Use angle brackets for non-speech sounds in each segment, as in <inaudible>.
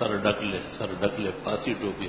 سر ڈک لے سر ڈک لے پاسی ٹوپی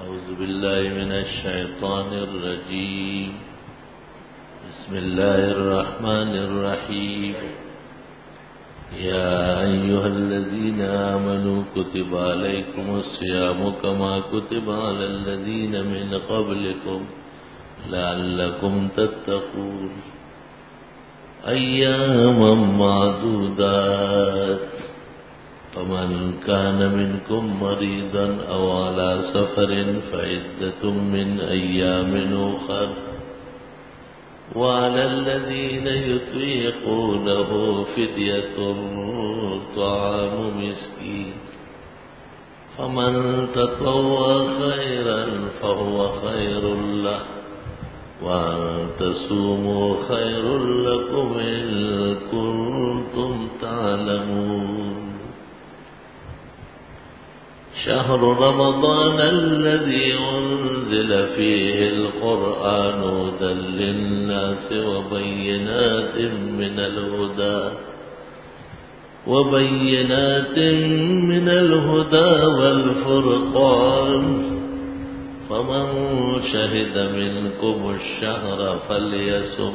أعوذ بالله من الشيطان الرجيم بسم الله الرحمن الرحيم يا أيها الذين آمنوا كتب عليكم الصيام كما كتب على الذين من قبلكم لعلكم تتقون۔ أياما معدودات۔ فمن كان منكم مريضا أو على سفر فعدة من أيام أخر. وعلى الذين يطيقونه فدية طعام مسكين. فمن تطوى خيرا فهو خير له. وأن تصوموا خير لكم إن كنتم تعلمون. شهر رمضان الذي أنزل فيه القرآن هدى للناس وبينات من الهدى وبينات من الهدى والفرقان. فمن شهد منكم الشهر فليسم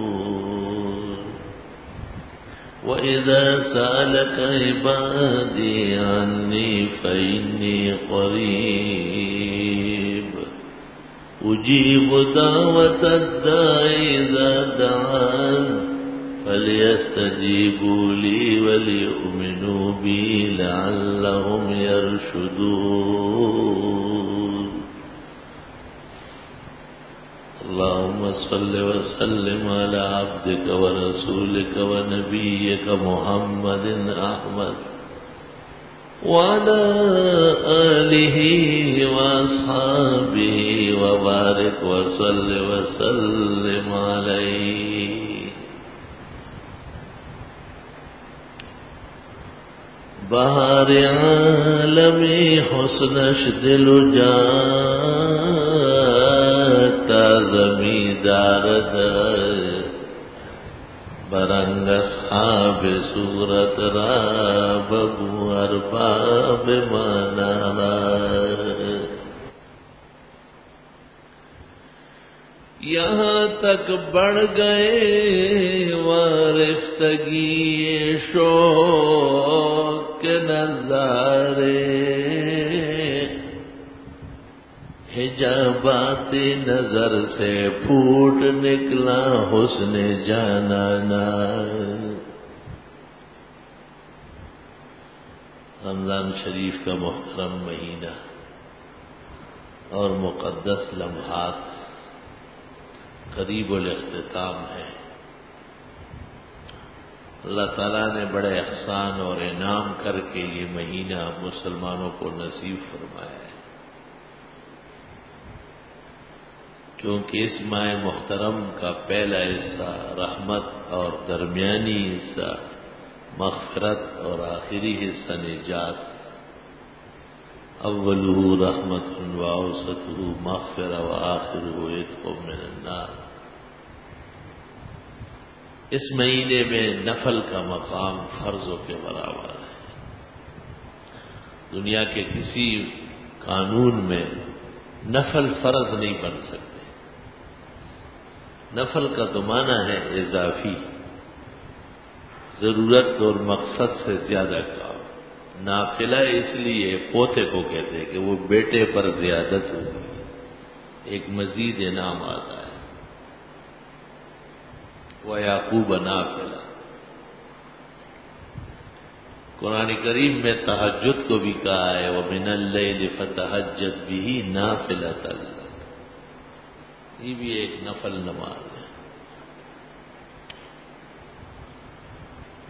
وإذا سألك عبادي عني فإني قريب. أجيب دعوة الداعي إذا دعان فليستجيبوا لي وليؤمنوا بي لعلهم يرشدون. اللهم صل وسلم على عبدك ورسولك ونبيك محمد أحمد وعلى آله وأصحابه وبارك وصل وسلم عليه. بہار عالمی حسنش دل جان تازمی زمیندار برنگ صحاب صورت را ببو ارباب مانا یہاں تک بڑھ گئے وارفتگی شوق نظارے حجابات نظر سے پھوٹ نکلا حسن جانا رمضان شریف کا محترم مہینہ اور مقدس لمحات قریب الاختتام ہے اللہ تعالیٰ نے بڑے احسان اور انعام کر کے یہ مہینہ مسلمانوں کو نصیب فرمایا ہے۔ کیونکہ اس ماہ محترم کا پہلا حصہ رحمت اور درمیانی حصہ مغفرت اور آخری حصہ نجات اول رحمت واؤسط مغفر و آخر کو النار۔ اس مہینے میں نفل کا مقام فرضوں کے برابر ہے۔ دنیا کے کسی قانون میں نفل فرض نہیں بن سکتا۔ نفل کا تو معنی ہے اضافی۔ ضرورت اور مقصد سے زیادہ کام نافلہ اس لیے پوتے کو کہتے ہیں کہ وہ بیٹے پر زیادت ہوگی ایک مزید انعام آتا ہے۔ وہ یعقوب نافلہ۔ قرآن کریم میں تحجد کو بھی کہا ہے وہ من اللہ فتحجد بھی نافلہ اللہ یہ بھی ایک نفل نماز ہے۔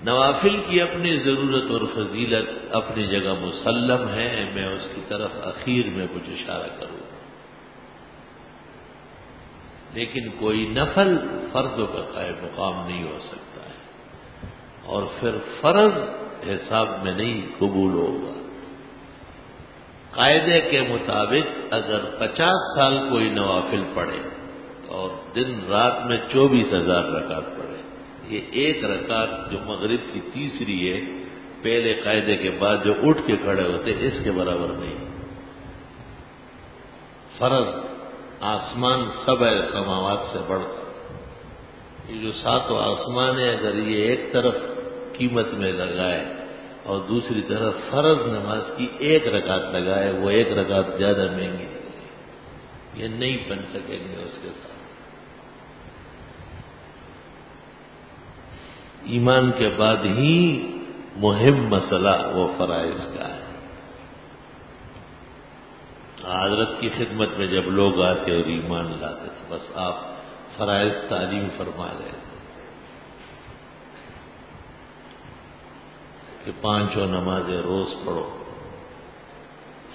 نوافل کی اپنی ضرورت اور فضیلت اپنی جگہ مسلم ہے، میں اس کی طرف اخیر میں کچھ اشارہ کروں۔ لیکن کوئی نفل فرضوں کا قائم مقام نہیں ہو سکتا ہے۔ اور پھر فرض حساب میں نہیں، قبول ہوگا۔ قاعدے کے مطابق اگر پچاس سال کوئی نوافل پڑے اور دن رات میں چوبیس ہزار رکعت پڑے یہ ایک رکعت جو مغرب کی تیسری ہے، پہلے قاعدے کے بعد جو اٹھ کے کھڑے ہوتے، اس کے برابر نہیں۔ فرض آسمان سب ہے سماوات سے بڑھ کر یہ جو ساتوں آسمان ہے اگر یہ ایک طرف قیمت میں لگائے اور دوسری طرف فرض نماز کی ایک رکعت لگائے، وہ ایک رکعت زیادہ مہنگی یہ نہیں بن سکیں گے اس کے ساتھ۔ ایمان کے بعد ہی مہم مسئلہ وہ فرائض کا ہے۔ حضرت کی خدمت میں جب لوگ آتے اور ایمان لاتے تو بس آپ فرائض تعلیم فرما رہے تھے۔ کہ پانچوں نمازیں روز پڑھو۔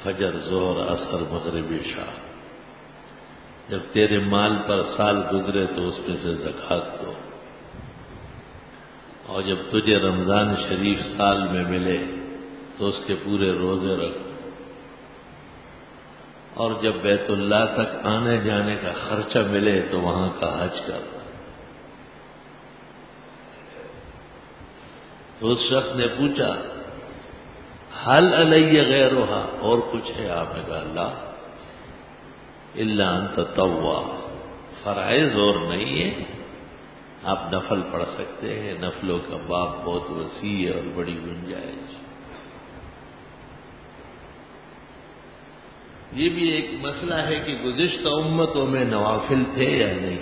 فجر زہر اثر مغرب شاہ جب تیرے مال پر سال گزرے تو اس میں سے زکات دو۔ اور جب تجھے رمضان شریف سال میں ملے تو اس کے پورے روزے رکھ اور جب بیت اللہ تک آنے جانے کا خرچہ ملے تو وہاں کا حج کر۔ تو اس شخص نے پوچھا حل علیہ غیر اور کچھ ہے آپ نے کہا اللہ اللہ انت توا فرائض اور نہیں ہے؟ آپ نفل پڑھ سکتے ہیں، نفلوں کا باپ بہت وسیع ہے اور بڑی گنجائش یہ بھی ایک مسئلہ ہے کہ گزشتہ امتوں میں نوافل تھے یا نہیں۔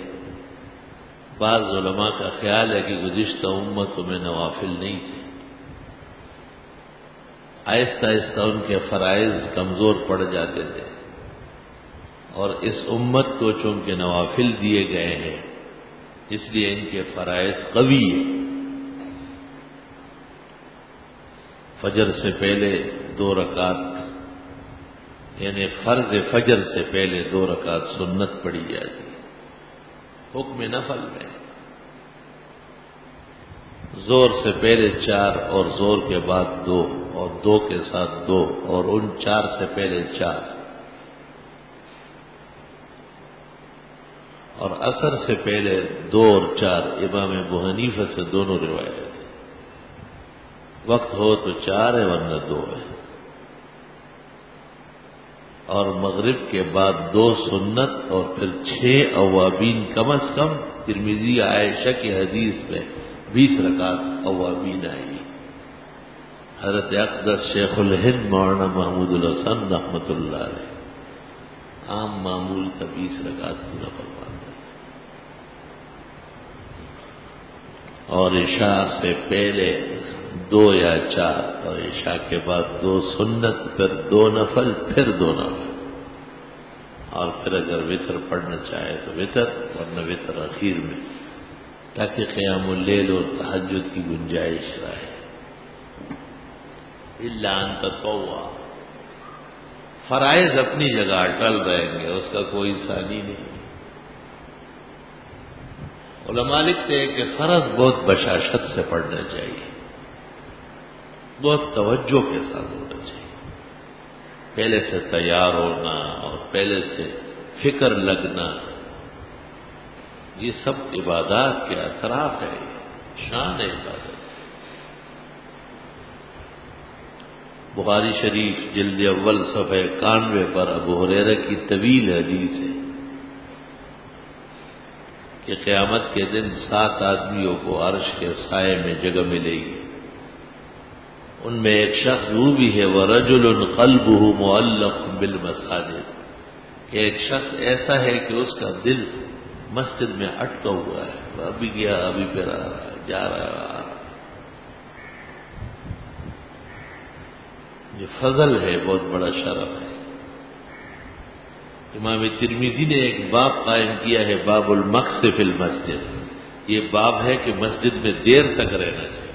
بعض علماء کا خیال ہے کہ گزشتہ امتوں میں نوافل نہیں تھے۔ آہستہ آہستہ ان کے فرائض کمزور پڑ جاتے تھے۔ اور اس امت کو چونکہ نوافل دیے گئے ہیں اس لیے ان کے فرائض قوی ہیں۔ فجر سے پہلے دو رکعت یعنی فرض فجر سے پہلے دو رکعت سنت پڑی جاتی حکم نفل میں زور سے پہلے چار اور زور کے بعد دو اور دو کے ساتھ دو اور ان چار سے پہلے چار۔ اور اثر سے پہلے دو اور چار امام بحنیف سے دونوں روایت وقت ہو تو چار ہے، ورنہ دو ہے۔ اور مغرب کے بعد دو سنت اور پھر چھ اوابین، کم از کم ترمیزی عائشہ کی حدیث میں بیس رکعت اوابین آئی۔ حضرت اقدس شیخ الہند مولانا محمود الحسن رحمت اللہ علیہ، عام معمول کا بیس رکعت پورا اور عشاء سے پہلے دو یا چار، اور عشاء کے بعد دو سنت، پھر دو نفل، پھر دو نفل۔ اور پھر اگر وطر پڑھنا چاہے تو وطر، ورنہ وطر اخیر میں۔ تاکہ قیام اللیل اور تحجد کی گنجائش رہے۔ اللہ توا فرائض اپنی جگہ اٹل رہیں گے، اس کا کوئی ثانی نہیں۔ علماء لکھتے ہیں کہ فرض بہت بشاشت سے پڑھنا چاہیے۔ بہت توجہ کے ساتھ ہونا چاہیے۔ پہلے سے تیار ہونا اور پہلے سے فکر لگنا۔ یہ سب عبادات کے اطراف ہے شان ہے عبادت۔ بخاری شریف جلد اول صفحہ کانوے پر ابو حریر کی طویل حدیث ہے۔ کہ قیامت کے دن سات آدمیوں کو عرش کے سائے میں جگہ ملے گی۔ ان میں ایک شخص وہ بھی ہے، وہ رجل القلب ہو معلق بل مساجد ایک شخص ایسا ہے کہ اس کا دل مسجد میں اٹکا ہوا ہے، وہ ابھی گیا، ابھی پھر آ رہا ہے، جا رہا ہے۔ یہ فضل ہے، بہت بڑا شرف ہے۔ امام ترمیزی نے ایک باب قائم کیا ہے، باب المقص فی المسجد۔ یہ باب ہے کہ مسجد میں دیر تک رہنا چاہیے۔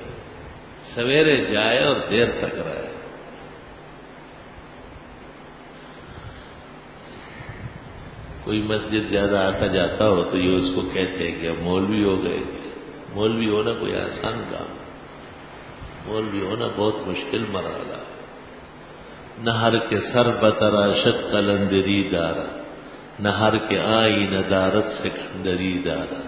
سویرے جائے اور دیر تک رہے۔ کوئی مسجد زیادہ آتا جاتا ہو تو یہ اس کو کہتے ہیں کہ مولوی ہو گئے۔ مولوی ہونا کوئی آسان کام۔ مولوی ہونا بہت مشکل مرحلہ۔ ہے نہر کے سر بترا شک کلندری دارا، نہر کے آئی ندارت سے کندری دارا۔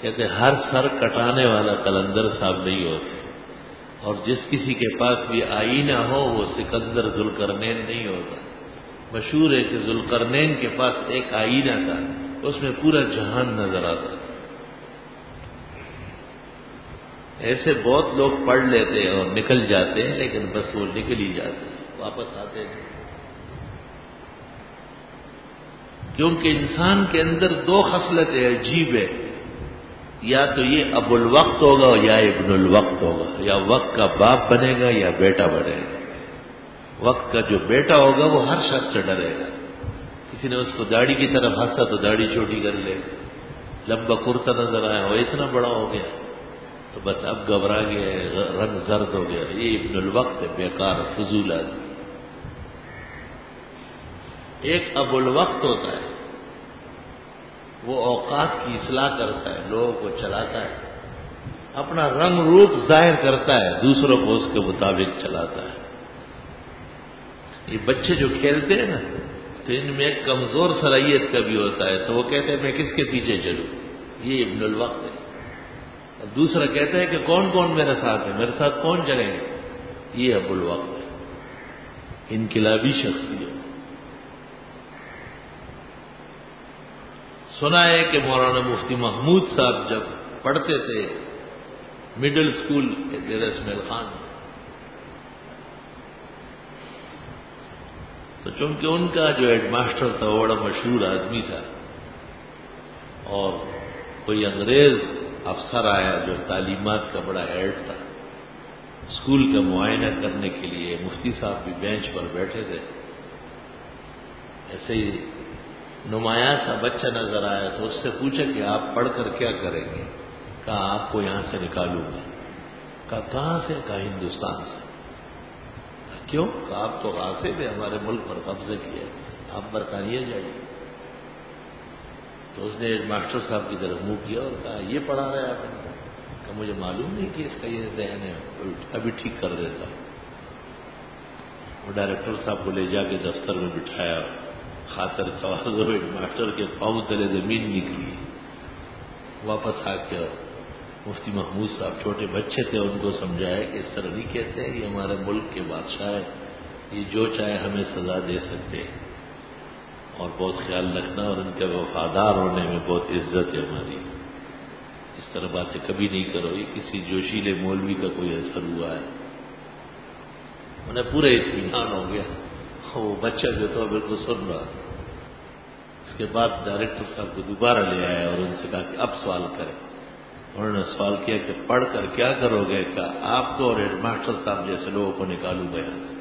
کہتے ہر سر کٹانے والا کلندر صاحب نہیں ہوتے۔ اور جس کسی کے پاس بھی آئینہ ہو، وہ سکندر ذوالکرنین نہیں ہوتا۔ مشہور ہے کہ ذوالکرنین کے پاس ایک آئینہ تھا، اس میں پورا جہان نظر آتا تھا ایسے بہت لوگ پڑھ لیتے ہیں اور نکل جاتے ہیں، لیکن بس وہ نکل ہی جاتے ہیں، واپس آتے ہیں کیونکہ انسان کے اندر دو خصلتیں عجیب ہے۔ یا تو یہ ابو الوقت ہوگا یا ابن الوقت ہوگا۔ یا وقت کا باپ بنے گا یا بیٹا بنے گا۔ وقت کا جو بیٹا ہوگا وہ ہر شخص سے ڈرے گا۔ کسی نے اس کو داڑھی کی طرف ہنسا تو داڑھی چھوٹی کر لے۔ لمبا کرتا نظر آیا، وہ اتنا بڑا ہو گیا۔ تو بس اب گھبرا گیا رنگ زرد ہو گیا۔ یہ ابن الوقت ہے، بیکار، فضول آدمی۔ ایک ابو الوقت ہوتا ہے، وہ اوقات کی اصلاح کرتا ہے، لوگوں کو چلاتا ہے، اپنا رنگ روپ ظاہر کرتا ہے، دوسروں کو اس کے مطابق چلاتا ہے۔ یہ بچے جو کھیلتے ہیں نا، تو ان میں ایک کمزور صلاحیت کا بھی ہوتا ہے، تو وہ کہتے ہیں، میں کس کے پیچھے چلوں؟ یہ ابن الوقت ہے۔ اور دوسرا کہتا ہے کہ کون کون میرے ساتھ ہے؟ میرے ساتھ کون چلیں گے؟ یہ ابو الوقت ہے۔ انقلابی شخصیت سنا ہے کہ مولانا مفتی محمود صاحب جب پڑھتے تھے مڈل اسکول کے اسمیل خان۔ تو چونکہ ان کا جو ہیڈ ماسٹر تھا، وہ بڑا مشہور آدمی تھا اور کوئی انگریز افسر آیا جو تعلیمات کا بڑا ہیڈ تھا۔ اسکول کا معائنہ کرنے کے لیے مفتی صاحب بھی بینچ پر بیٹھے تھے۔ ایسے ہی نمایاں سا بچہ نظر آیا تو اس سے پوچھا کہ آپ پڑھ کر کیا کریں گے؟ کہا، آپ کو یہاں سے نکالوں گا۔ کہا، کہاں سے؟ کہا، ہندوستان سے۔ کیوں؟ کہا، آپ تو غاصب ہے ہمارے ملک پر قبضے کیے آپ برطانیہ جائیے۔ تو اس نے ماسٹر صاحب کی طرف منہ کیا اور کہا، یہ پڑھا رہے آپ کہ مجھے معلوم نہیں کہ اس کا یہ ذہن ہے، ابھی ٹھیک کر دیتا۔ وہ ڈائریکٹر صاحب کو لے جا کے دفتر میں بٹھایا، خاطر ایک ماسٹر کے پاؤں تلے زمین نکلی۔ واپس آ کے مفتی محمود صاحب چھوٹے بچے تھے، ان کو سمجھایا کہ اس طرح نہیں کہتے ہیں یہ ہمارے ملک کے بادشاہ ہے یہ جو چاہے ہمیں سزا دے سکتے۔ اور بہت خیال رکھنا اور ان کے وفادار ہونے میں بہت عزت ہے ہماری۔ اس طرح باتیں کبھی نہیں کرو، یہ کسی جوشیلے مولوی کا کوئی اثر ہوا ہے۔ انہیں پورے اطمینان ہو گیا۔ وہ بچہ جو تھا بالکل سن رہا تھا۔ اس کے بعد ڈائریکٹر صاحب کو دوبارہ لے آیا اور ان سے کہا کہ اب سوال کریں۔ انہوں نے سوال کیا کہ پڑھ کر کیا کرو گے؟ کہا، آپ کو اور ہیڈ ماسٹر صاحب جیسے لوگوں کو نکالوں گا یہاں سے۔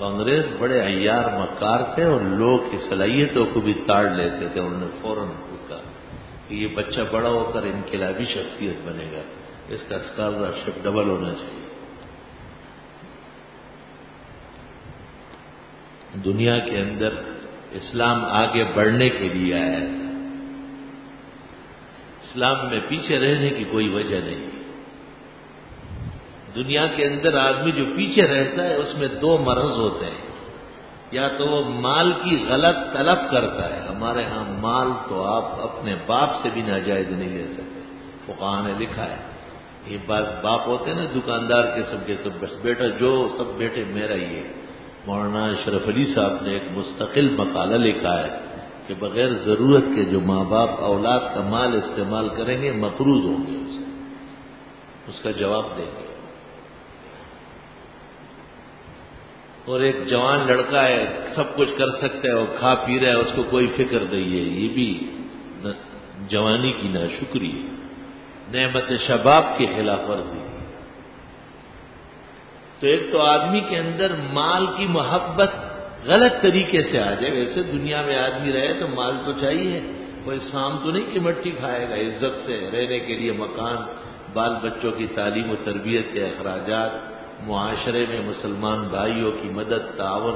تو انگریز بڑے ایار مکار تھے اور لوگ کی صلاحیتوں کو بھی تاڑ لیتے تھے، انہوں نے فوراً کہا کہ یہ بچہ بڑا ہو کر انقلابی شخصیت بنے گا، اس کا اسکالرشپ ڈبل ہونا چاہیے۔ دنیا کے اندر اسلام آگے بڑھنے کے لیے آیا تھا۔ اسلام میں پیچھے رہنے کی کوئی وجہ نہیں۔ دنیا کے اندر آدمی جو پیچھے رہتا ہے، اس میں دو مرض ہوتے ہیں۔ یا تو وہ مال کی غلط طلب کرتا ہے، ہمارے ہاں مال تو آپ اپنے باپ سے بھی ناجائز نہیں لے سکتے۔ فقہ نے لکھا ہے، یہ بعض باپ ہوتے ہیں نا، دکاندار کے سب کے تو بس، بیٹا جو سب بیٹے، میرا ہی ہے مولانا اشرف علی صاحب نے ایک مستقل مقالہ لکھا ہے کہ بغیر ضرورت کے جو ماں باپ اولاد کا مال استعمال کریں گے، مقروض ہوں گے اسے۔ اس کا جواب دیں گے۔ اور ایک جوان لڑکا ہے، سب کچھ کر سکتا ہے اور کھا پی رہا ہے، اس کو کوئی فکر نہیں ہے۔ یہ بھی جوانی کی نہ شکری نعمت شباب کے خلاف ورزی۔ تو ایک تو آدمی کے اندر مال کی محبت غلط طریقے سے آ جائے۔ ویسے دنیا میں آدمی رہے تو مال تو چاہیے۔ کوئی سام تو نہیں کہ مٹی کھائے گا، عزت سے رہنے کے لیے مکان، بال بچوں کی تعلیم و تربیت کے اخراجات۔ معاشرے میں مسلمان بھائیوں کی مدد، تعاون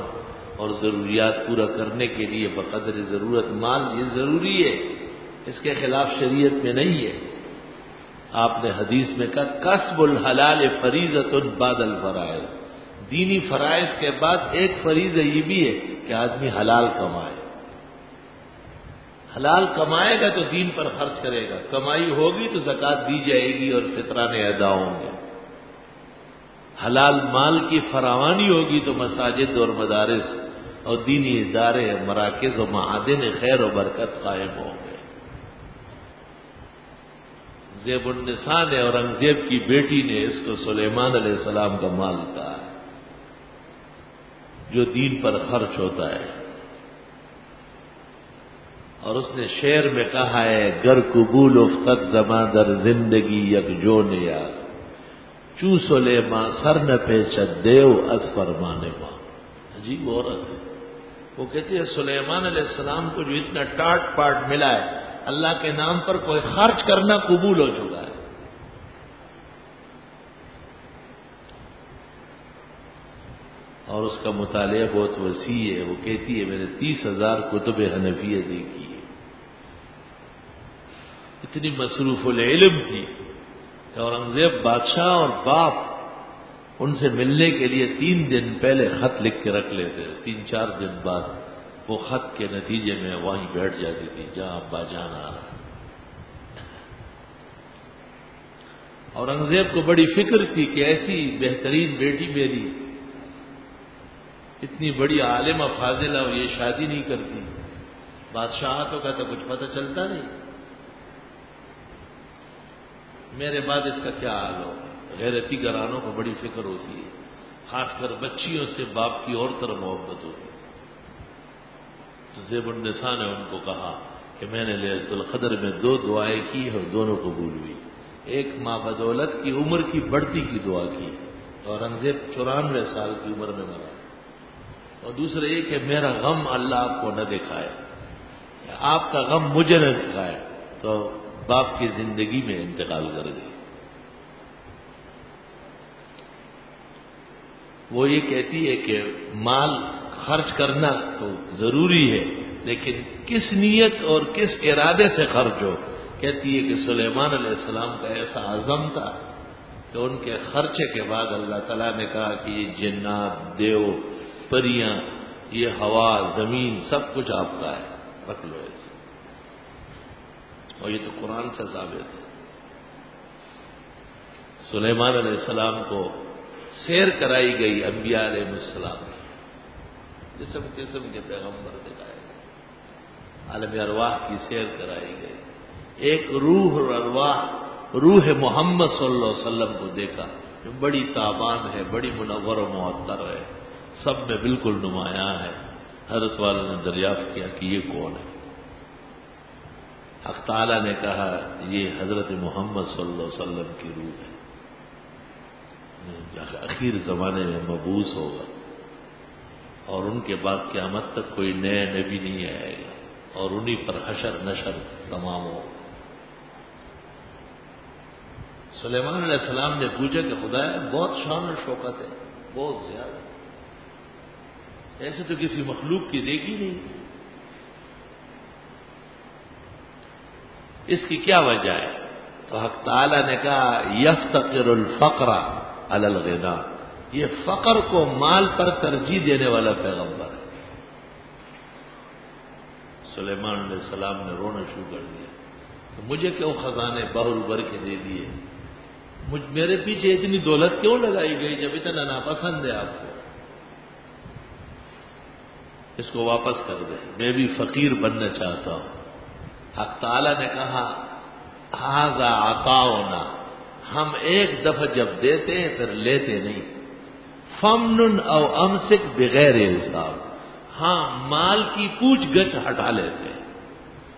اور ضروریات پورا کرنے کے لیے بقدر ضرورت، مال یہ ضروری ہے، اس کے خلاف شریعت میں نہیں ہے۔ آپ نے حدیث میں کہا، کسب الحلال فریضت بعد الفرائض. دینی فرائض کے بعد ایک فریض یہ بھی ہے کہ آدمی حلال کمائے۔ حلال کمائے گا تو دین پر خرچ کرے گا، کمائی ہوگی تو زکات دی جائے گی اور فطرانے ادا ہوں گے۔ حلال مال کی فراوانی ہوگی تو مساجد اور مدارس اور دینی ادارے، مراکز و معادن خیر و برکت قائم ہوں گے۔ زیب النساء نے اورنگزیب کی بیٹی نے اس کو سلیمان علیہ السلام کا مال کہا ہے، جو دین پر خرچ ہوتا ہے۔ اور اس نے شعر میں کہا ہے، گر قبول افتت زماں در زندگی یک جو نیاد چو سلے ماں سر نہ پیچ دیو از فرمانے ماں عجیب عورت ہے۔ وہ کہتے ہیں سلیمان علیہ السلام کو جو اتنا ٹاٹ پاٹ ملا ہے، اللہ کے نام پر کوئی خرچ کرنا قبول ہو چکا ہے۔ اور اس کا مطالعہ بہت وسیع ہے۔ وہ کہتی ہے، میں نے تیس ہزار کتب حنفیہ دیکھی ہے اتنی مصروف العلم تھی۔ کہ اورنگزیب بادشاہ اور باپ ان سے ملنے کے لیے تین دن پہلے خط لکھ کے رکھ لیتے تین چار دن بعد وہ خط کے نتیجے میں وہیں بیٹھ جاتی تھی، جہاں ابا جان آ رہا۔ اورنگزیب کو بڑی فکر تھی کہ ایسی بہترین بیٹی میری، اتنی بڑی عالم فاضلہ اور یہ شادی نہیں کرتی۔ بادشاہ تو کہتا کچھ پتہ چلتا نہیں۔ میرے بعد اس کا کیا حال ہو؟ غیرتی گرانوں کو بڑی فکر ہوتی ہے، خاص کر بچیوں سے باپ کی اور طرح محبت ہوتی زیب النساء نے ان کو کہا کہ میں نے لہت القدر میں دو دعائیں کی اور دونوں قبول ہوئی۔ ایک ماں بدولت کی عمر کی بڑھتی کی دعا کی اور انگزیب چورانوے سال کی عمر میں مرا۔ اور دوسرے یہ کہ میرا غم اللہ آپ کو نہ دکھائے۔ آپ کا غم مجھے نہ دکھائے۔ تو باپ کی زندگی میں انتقال کر گئی وہ یہ کہتی ہے کہ مال خرچ کرنا تو ضروری ہے، لیکن کس نیت اور کس ارادے سے خرچ ہو؟ کہتی ہے کہ سلیمان علیہ السلام کا ایسا عزم تھا کہ ان کے خرچے کے بعد اللہ تعالیٰ نے کہا کہ یہ جنات، دیو، پریاں، یہ ہوا، زمین، سب کچھ آپ کا ہے رکھ لو اور یہ تو قرآن سے ثابت ہے۔ سلیمان علیہ السلام کو سیر کرائی گئی انبیاء علیہ السلام۔ جسم قسم کے پیغمبر دکھائے گئے۔ عالم ارواح کی سیر کرائی گئی۔ ایک روح اور ارواح، روح محمد صلی اللہ علیہ وسلم کو دیکھا۔ جو بڑی تابان ہے، بڑی منور و معطر ہے۔ سب میں بالکل نمایاں ہے۔ حضرت والا نے دریافت کیا کہ یہ کون ہے؟ حق تعالی نے کہا یہ حضرت محمد صلی اللہ علیہ وسلم کی روح ہے۔ اخیر زمانے میں مبوس ہوگا۔ اور ان کے بعد قیامت تک کوئی نیا نبی نہیں آئے گا۔ اور انہی پر حشر نشر تمام ہو۔ سلیمان علیہ السلام نے پوچھا کہ خدا ہے بہت شان و شوکت ہے، بہت زیادہ۔ ایسے تو کسی مخلوق کی دیکھی نہیں۔ اس کی کیا وجہ ہے؟ تو حق تعالی نے کہا، یفتقر الفقرا الغنا، یہ فقر کو مال پر ترجیح دینے والا پیغمبر ہے۔ سلیمان علیہ السلام نے رونا شروع کر دیا۔ تو مجھے کیوں خزانے بہر بھر کے دے دیے؟ مجھ میرے پیچھے اتنی دولت کیوں لگائی گئی جب اتنا ناپسند ہے آپ کو؟ اس کو واپس کر دیں۔ میں بھی فقیر بننا چاہتا ہوں۔ حق تعالی نے کہا ہاضا آتا ہونا ہم ایک دفعہ جب دیتے ہیں پھر لیتے نہیں۔ فمن او امسک بغیر حساب۔ ہاں مال کی پوچھ گچھ ہٹا لیتے ہیں۔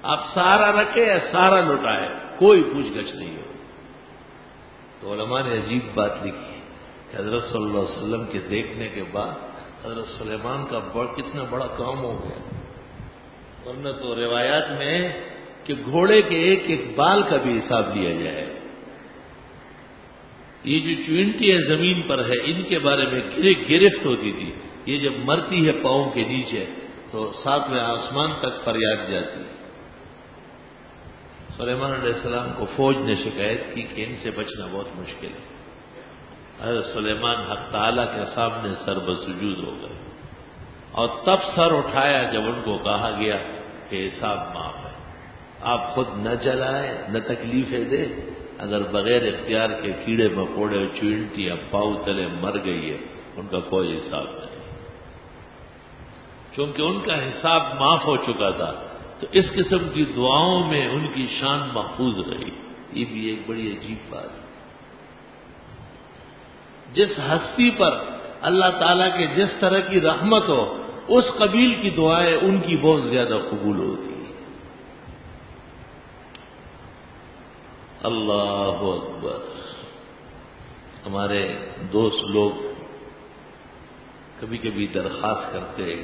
آپ سارا رکھے یا سارا لوٹائے کوئی پوچھ گچھ نہیں ہو تو علماء نے عجیب بات لکھی۔ کہ حضرت صلی اللہ علیہ وسلم کے دیکھنے کے بعد حضرت سلیمان کا بڑ، کتنا بڑا کام ہو گیا۔ ورنہ تو روایات میں کہ گھوڑے کے ایک ایک بال کا بھی حساب لیا جائے۔ یہ جو چونٹی ہے زمین پر ہے ان کے بارے میں گرفت ہوتی تھی۔ یہ جب مرتی ہے پاؤں کے نیچے، تو ساتویں آسمان تک فریاد جاتی۔ سلیمان علیہ السلام کو فوج نے شکایت کی کہ ان سے بچنا بہت مشکل ہے۔ حضرت سلیمان حق تعالیٰ کے سامنے سر بسجود ہو گئے۔ اور تب سر اٹھایا جب ان کو کہا گیا کہ حساب معاف۔ آپ خود نہ جلائیں، نہ تکلیفیں دیں۔ اگر بغیر اختیار کے کیڑے مکوڑے چینٹی یا پاؤ تلے مر گئی ہے ان کا کوئی حساب نہیں۔ چونکہ ان کا حساب معاف ہو چکا تھا، تو اس قسم کی دعاؤں میں ان کی شان محفوظ رہی۔ یہ بھی ایک بڑی عجیب بات ہے۔ جس ہستی پر اللہ تعالی کے جس طرح کی رحمت ہو، اس قبیل کی دعائیں ان کی بہت زیادہ قبول ہوتی۔ اللہ اکبر۔ ہمارے دوست لوگ کبھی کبھی درخواست کرتے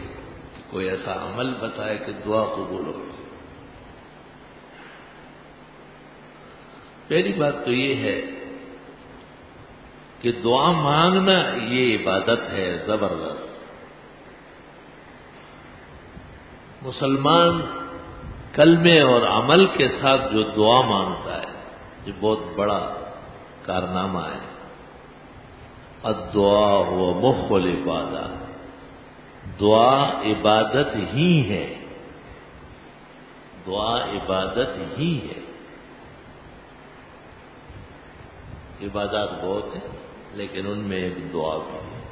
کہ کوئی ایسا عمل بتائے کہ دعا قبول ہو۔ پہلی بات تو یہ ہے کہ دعا مانگنا یہ عبادت ہے زبردست۔ مسلمان کلمے اور عمل کے ساتھ جو دعا مانگتا ہے یہ بہت بڑا کارنامہ ہے۔ ادعا و مخل عبادت دعا عبادت ہی ہے۔ دعا عبادت ہی ہے۔ عبادات بہت ہیں، لیکن ان میں ایک دعا بھی ہے۔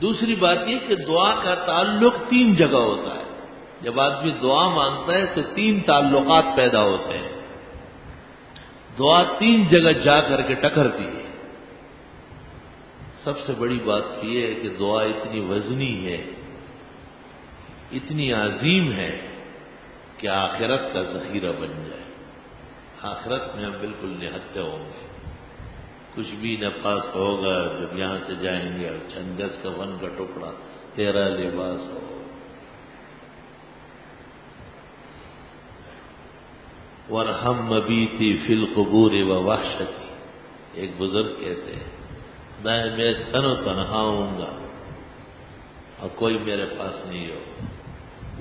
دوسری بات یہ کہ دعا کا تعلق تین جگہ ہوتا ہے۔ جب آدمی دعا مانگتا ہے تو تین تعلقات پیدا ہوتے ہیں۔ دعا تین جگہ جا کر کے ٹکرتی ہے۔ سب سے بڑی بات یہ ہے کہ دعا اتنی وزنی ہے، اتنی عظیم ہے کہ آخرت کا ذخیرہ بن جائے۔ آخرت میں ہم بالکل نہتے ہوں گے۔ کچھ بھی نہ پاس ہوگا، جب یہاں سے جائیں گے چنگس کا ون کا ٹکڑا تیرا لباس ہو۔ ورحم مبیتی فل قبور و وحشتی ایک بزرگ کہتے ہیں، میں میں تن و تنہا ہوں گا اور کوئی میرے پاس نہیں ہو۔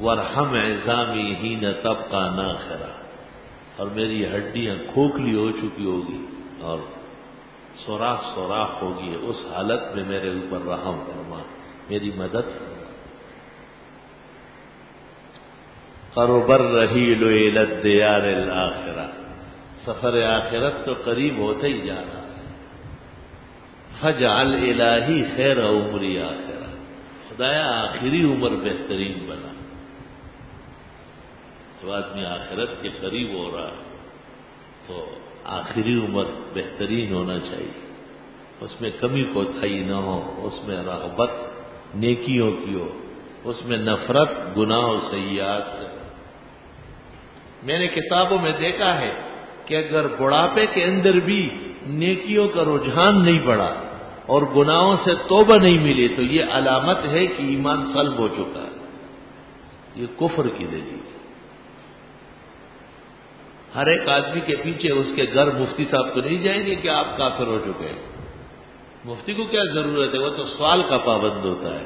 ورحم ایزامی ہی نہ تب کا نہ خرا اور میری ہڈیاں کھوکھلی ہو چکی ہوگی اور سوراخ سوراخ ہوگی۔ اس حالت میں میرے اوپر رحم فرما۔ میری مدد کروبر رہی لو دیار آخرا سفر آخرت تو قریب ہوتے ہی جا رہا ہے۔ فج الہی خیر عمری آخرا خدایا آخری عمر بہترین بنا۔ تو آدمی آخرت کے قریب ہو رہا تو آخری عمر بہترین ہونا چاہیے۔ اس میں کمی کوتاہی نہ ہو، اس میں رغبت نیکیوں کی ہو، اس میں نفرت گناہ و سیاحت سے۔ میں نے کتابوں میں دیکھا ہے کہ اگر بڑھاپے کے اندر بھی نیکیوں کا رجحان نہیں پڑا اور گناہوں سے توبہ نہیں ملی، تو یہ علامت ہے کہ ایمان سلب ہو چکا ہے۔ یہ کفر کی دلیل ہر ایک آدمی کے پیچھے اس کے گھر مفتی صاحب تو نہیں جائیں گے کہ آپ کافر ہو چکے ہیں۔ مفتی کو کیا ضرورت ہے؟ وہ تو سوال کا پابند ہوتا ہے۔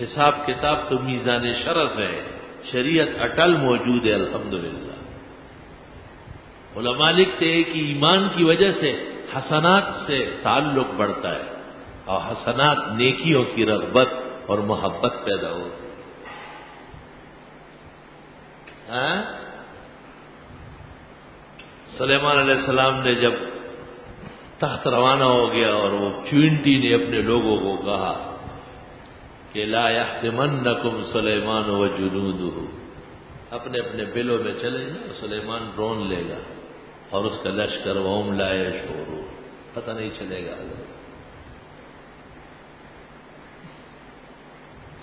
حساب کتاب تو میزان شرف ہے۔ شریعت اٹل موجود ہے، الحمدللہ۔ علماء لکھتے ہیں کہ ایمان کی وجہ سے حسنات سے تعلق بڑھتا ہے اور حسنات نیکیوں کی رغبت اور محبت پیدا ہوتی ہاں؟ سلیمان علیہ السلام نے جب تخت روانہ ہو گیا اور وہ چوئنٹی نے اپنے لوگوں کو کہا کہ لا من نقم سلیمان و جنود اپنے اپنے بلوں میں چلے گا سلیمان ڈرون لے گا۔ اور اس کا لشکر اوم لائے شور پتہ نہیں چلے گا۔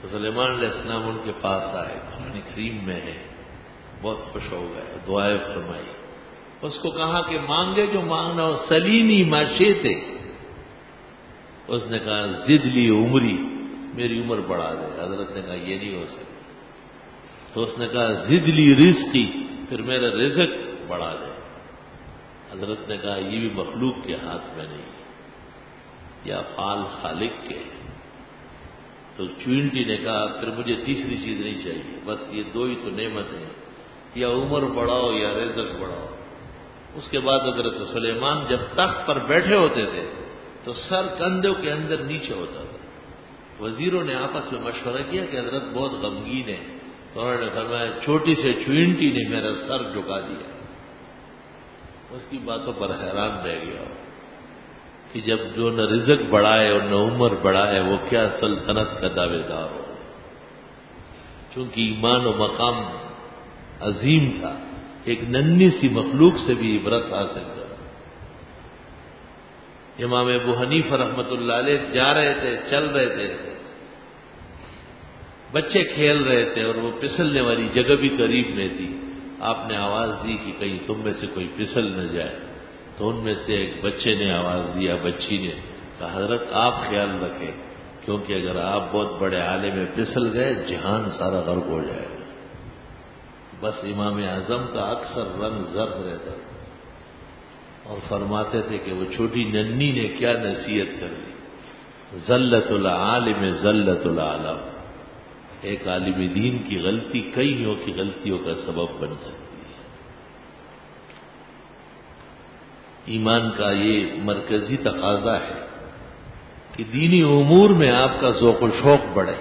تو سلیمان علیہ السلام ان کے پاس آئے قرآن کریم میں ہے۔ بہت خوش ہو گئے، دعائیں فرمائی۔ اس کو کہا کہ مانگے جو مانگنا ہو سلیمی ماشیتے اس نے کہا زد لی عمری، میری عمر بڑھا دے۔ حضرت نے کہا، یہ نہیں ہو سکتا۔ تو اس نے کہا زد لی رزق کی پھر میرا رزق بڑھا دے۔ حضرت نے کہا، یہ بھی مخلوق کے ہاتھ میں نہیں یا فال خالق کے تو چوئنٹی نے کہا، پھر مجھے تیسری چیز نہیں چاہیے، بس یہ دو ہی تو نعمت ہیں۔ یا عمر بڑھاؤ یا رزق بڑھاؤ۔ اس کے بعد حضرت سلیمان جب تخت پر بیٹھے ہوتے تھے، تو سر کندھوں کے اندر نیچے ہوتا تھا۔ وزیروں نے آپس میں مشورہ کیا کہ حضرت بہت غمگین ہے تو انہوں نے فرمایا چھوٹی سے چوئنٹی نے میرا سر جھکا دیا۔ اس کی باتوں پر حیران رہ گیا کہ جب جو نہ رزق بڑھائے اور نہ عمر بڑھائے، وہ کیا سلطنت کا دعوے دار ہو؟ چونکہ ایمان و مقام عظیم تھا، ایک ننی سی مخلوق سے بھی عبرت حاصل کر۔ امام ابو حنیف رحمت اللہ علیہ جا رہے تھے، چل رہے تھے۔ ایسے بچے کھیل رہے تھے اور وہ پسلنے والی جگہ بھی قریب میں تھی۔ آپ نے آواز دی کہ کہیں تم میں سے کوئی پسل نہ جائے تو ان میں سے ایک بچے نے آواز دیا بچی نے۔ کہا حضرت آپ خیال رکھیں، کیونکہ اگر آپ بہت بڑے آلے میں پسل گئے، جہان سارا غرب ہو جائے گا۔ بس امام اعظم کا اکثر رنگ زرد رہتا تھا۔ اور فرماتے تھے کہ وہ چھوٹی ننی نے کیا نصیحت کر دی؟ ذلت العالم ذلت العالم۔ ایک عالم دین کی غلطی کئیوں کی غلطیوں کا سبب بن سکتی ہے ایمان کا یہ مرکزی تقاضا ہے کہ دینی امور میں آپ کا ذوق و شوق بڑھے۔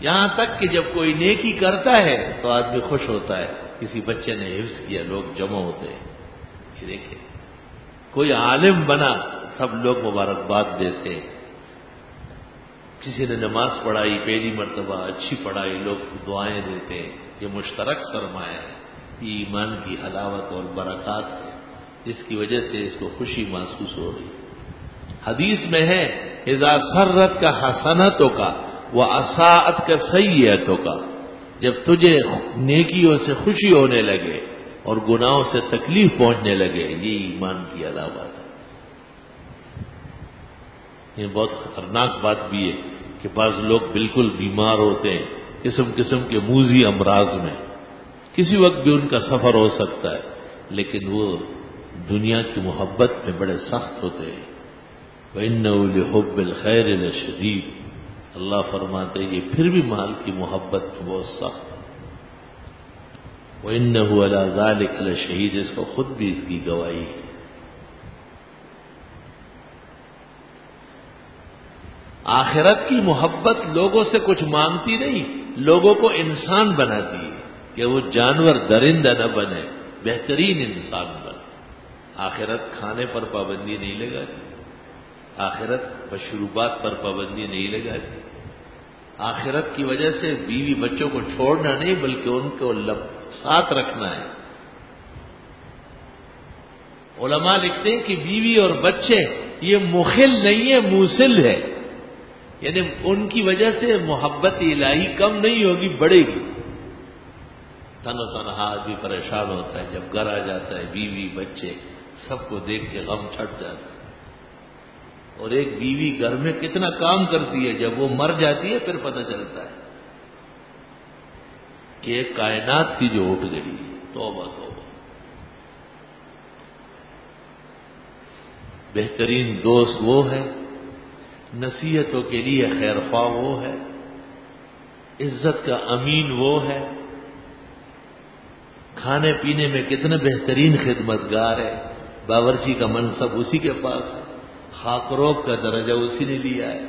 یہاں تک کہ جب کوئی نیکی کرتا ہے تو آدمی خوش ہوتا ہے۔ کسی بچے نے حفظ کیا، لوگ جمع ہوتے ہیں۔ یہ دیکھیں، کوئی عالم بنا سب لوگ مبارکباد دیتے ہیں۔ کسی نے نماز پڑھائی، پہلی مرتبہ اچھی پڑھائی، لوگ دعائیں دیتے ہیں، یہ مشترک سرمایہ ہے۔ یہ ایمان کی حلاوت اور برکات ہے۔ جس کی وجہ سے اس کو خوشی محسوس ہو رہی حدیث میں ہے سرت کا حسنتوں کا وہ اساعت کا سیتوں کا، جب تجھے نیکیوں سے خوشی ہونے لگے اور گناہوں سے تکلیف پہنچنے لگے، یہ ایمان کی علامت ہے۔ یہ بہت خطرناک بات بھی ہے کہ بعض لوگ بالکل بیمار ہوتے ہیں، قسم قسم کے موزی امراض میں۔ کسی وقت بھی ان کا سفر ہو سکتا ہے، لیکن وہ دنیا کی محبت میں بڑے سخت ہوتے ہیں۔ ان حب الخیر شدید اللہ فرماتے یہ پھر بھی مال کی محبت میں بہت سخت۔ وہ ان اللہ شہید اس کو خود بھی اس کی گواہی ہے۔ آخرت کی محبت لوگوں سے کچھ مانگتی نہیں، لوگوں کو انسان بناتی ہے کہ وہ جانور درندہ نہ بنے، بہترین انسان بنے۔ آخرت کھانے پر پابندی نہیں لگاتی، آخرت مشروبات پر پابندی نہیں لگاتی۔ آخرت کی وجہ سے بیوی بچوں کو چھوڑنا نہیں، بلکہ ان کو ساتھ رکھنا ہے۔ علماء لکھتے ہیں کہ بیوی اور بچے، یہ مخل نہیں ہے موسل ہے۔ یعنی ان کی وجہ سے محبت الہی کم نہیں ہوگی، بڑھے گی۔ تن و تنہا آدمی پریشان ہوتا ہے، جب گھر آ جاتا ہے، بیوی، بچے، سب کو دیکھ کے غم چھٹ جاتا ہے۔ اور ایک بیوی گھر میں کتنا کام کرتی ہے، جب وہ مر جاتی ہے، پھر پتہ چلتا ہے کہ ایک کائنات کی جو اٹھ گئی توبہ توبہ۔ بہترین دوست وہ ہے نصیحتوں کے لیے خیر خواہ وہ ہے، عزت کا امین وہ ہے۔ کھانے پینے میں کتنے بہترین خدمت گار ہے، باورچی کا منصب اسی کے پاس ہے خاکروب کا درجہ اسی نے لیا ہے۔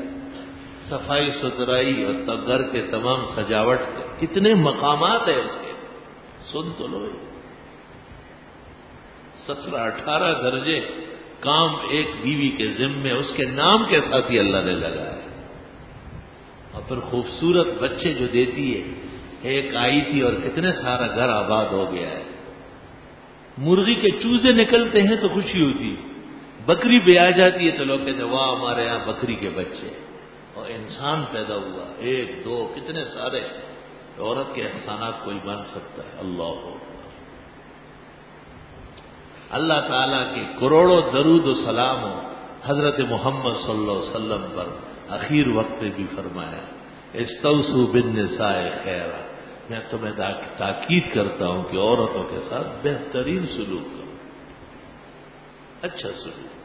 صفائی ستھرائی اور گھر کے تمام سجاوٹ کتنے مقامات ہیں اس کے۔ سن تو لو۔ سترہ اٹھارہ درجے۔ کام ایک بیوی کے ذمے، اس کے نام کے ساتھ ہی اللہ نے لگایا۔ اور پھر خوبصورت بچے جو دیتی ہے، ایک آئی تھی اور کتنے سارا گھر آباد ہو گیا ہے۔ مرغی کے چوزے نکلتے ہیں تو خوشی ہوتی، بکری بھی آ جاتی ہے تو لوگ کہتے ہیں، واہ، ہمارے یہاں بکری کے بچے اور انسان پیدا ہوا، ایک، دو، کتنے سارے۔ عورت کے احسانات کوئی مان سکتا ہے۔ اللہ ہو۔ اللہ تعالیٰ کے کروڑوں درود و سلام ہو۔ حضرت محمد صلی اللہ علیہ وسلم پر اخیر وقت بھی فرمایا استوسو بن نسائے خیر میں تمہیں تاکید کرتا ہوں کہ عورتوں کے ساتھ بہترین سلوک کرو۔ اچھا سلوک۔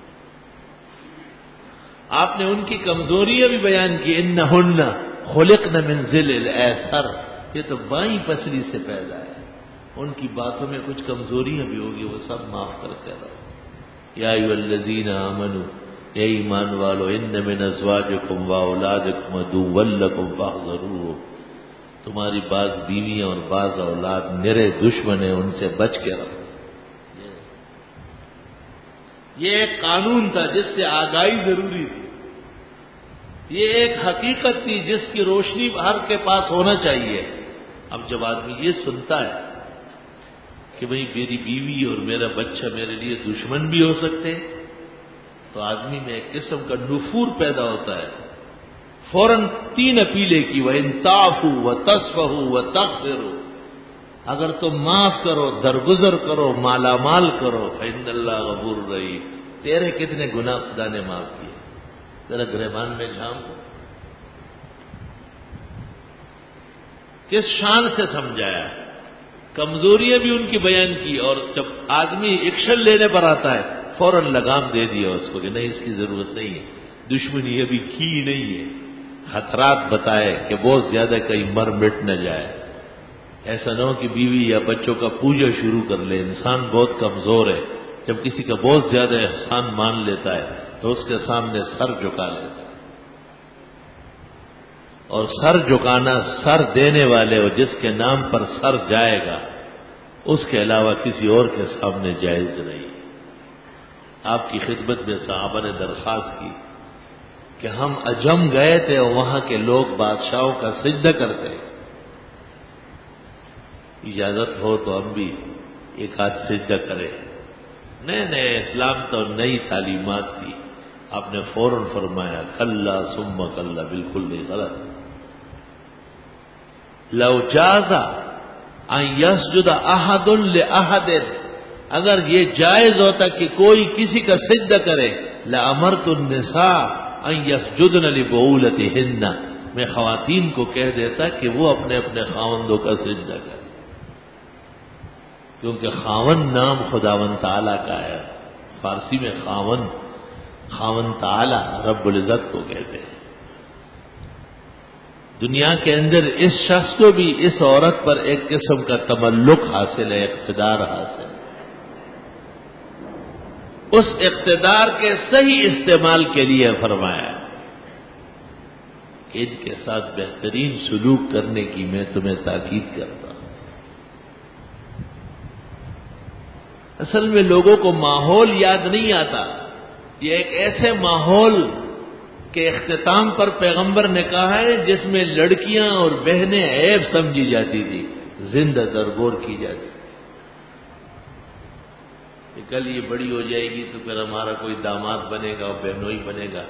آپ نے ان کی کمزوریاں بھی بیان کی ان نہ خلق نہ منزل ایسر یہ تو بائیں پسری سے پیدا ہے۔ ان کی باتوں میں کچھ کمزوریاں بھی ہوگی، وہ سب معاف کر کے رہو یا الزین امن اے ایمان والو، ان من ازواجکم و اولادکم ادو لکم فاحذروا تمہاری بعض بیویاں اور بعض اولاد میرے دشمن ہیں، ان سے بچ کے رہو۔ یہ ایک قانون تھا جس سے آگاہی ضروری تھی۔ یہ ایک حقیقت تھی جس کی روشنی ہر کے پاس ہونا چاہیے۔ اب جب آدمی یہ سنتا ہے کہ بھئی میری بیوی اور میرا بچہ میرے لیے دشمن بھی ہو سکتے تو آدمی میں ایک قسم کا نفور پیدا ہوتا ہے۔ فوراً تین اپیلے کی وہ انتاف ہو وہ تصف ہو وہ تخ ہو اگر تم معاف کرو، درگزر کرو مالا مال کرو فیند اللہ غبور رہی تیرے کتنے گنا خدا نے معاف کیے۔ ذرا گرہبان میں جھام کو کس شان سے سمجھایا کمزوریاں بھی ان کی بیان کی اور جب آدمی ایکشن لینے پر آتا ہے، فوراً لگام دے دیا اس کو کہ نہیں، اس کی ضرورت نہیں ہے۔ دشمنی ابھی کی نہیں ہے۔ خطرات بتائے کہ بہت زیادہ کہیں مر مٹ نہ جائے۔ ایسا نہ ہو کہ بیوی یا بچوں کا پوجا شروع کر لے۔ انسان بہت کمزور ہے۔ جب کسی کا بہت زیادہ احسان مان لیتا ہے تو اس کے سامنے سر جھکا لیتا ہے۔ اور سر جھکانا سر دینے والے اور جس کے نام پر سر جائے گا، اس کے علاوہ کسی اور کے سامنے جائز نہیں۔ آپ کی خدمت میں صحابہ نے درخواست کی کہ ہم اجم گئے تھے اور وہاں کے لوگ بادشاہوں کا سجدہ کرتے۔ اجازت ہو تو ہم بھی ایک آدھ سجدہ کریں۔ نئے نئے اسلام تو نئی تعلیمات تھی آپ نے فوراً فرمایا، کلّا سما کلّا، بالکل نہیں غلط۔ لو جازا یس جدا احد الحد اگر یہ جائز ہوتا کہ کوئی کسی کا سجدہ کرے لمرت النساء ان یس جدن علی ہند میں خواتین کو کہہ دیتا کہ وہ اپنے اپنے خاوندوں کا سجدہ کرے۔ کیونکہ خاون نام خداون تعالی کا ہے۔ فارسی میں خاون خاون تعالی رب العزت کو کہتے ہیں۔ دنیا کے اندر اس شخص کو بھی اس عورت پر ایک قسم کا تملک حاصل ہے، اقتدار حاصل ہے۔ اس اقتدار کے صحیح استعمال کے لیے فرمایا کہ ان کے ساتھ بہترین سلوک کرنے کی میں تمہیں تاکید کرتا ہوں۔ اصل میں لوگوں کو ماحول یاد نہیں آتا، یہ ایک ایسے ماحول کے اختتام پر پیغمبر نے کہا ہے، جس میں لڑکیاں اور بہنیں عیب سمجھی جاتی تھی، زندہ درگور کی جاتی کہ کل یہ بڑی ہو جائے گی تو پھر ہمارا کوئی داماد بنے گا اور بہنوئی بنے گا۔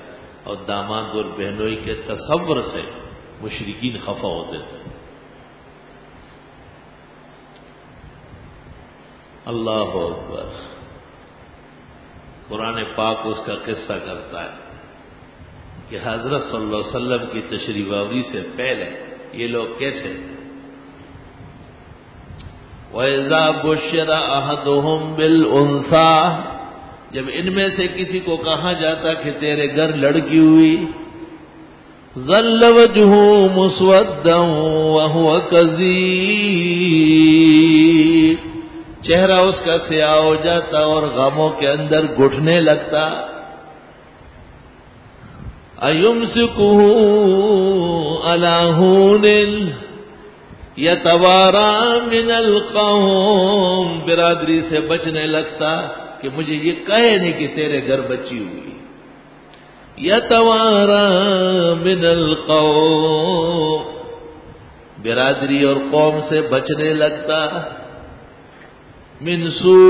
اور داماد اور بہنوئی کے تصور سے مشرقین خفا ہوتے تھے۔ اللہ اکبر۔ قرآن پاک اس کا قصہ کرتا ہے۔ کہ حضرت صلی اللہ علیہ وسلم کی تشریف آوری سے پہلے یہ لوگ کیسے ویزا بشرا احدهم بالانثى جب ان میں سے کسی کو کہا جاتا کہ تیرے گھر لڑکی ہوئی ذل وجهه مسودا وهو كذيب چہرہ اس کا سیاہ ہو جاتا اور غموں کے اندر گھٹنے لگتا۔ ایم سکو اللہ یا من القوم برادری سے بچنے لگتا کہ مجھے یہ کہے نہیں کہ تیرے گھر بچی ہوئی۔ یا من القوم برادری اور قوم سے بچنے لگتا۔ من سوء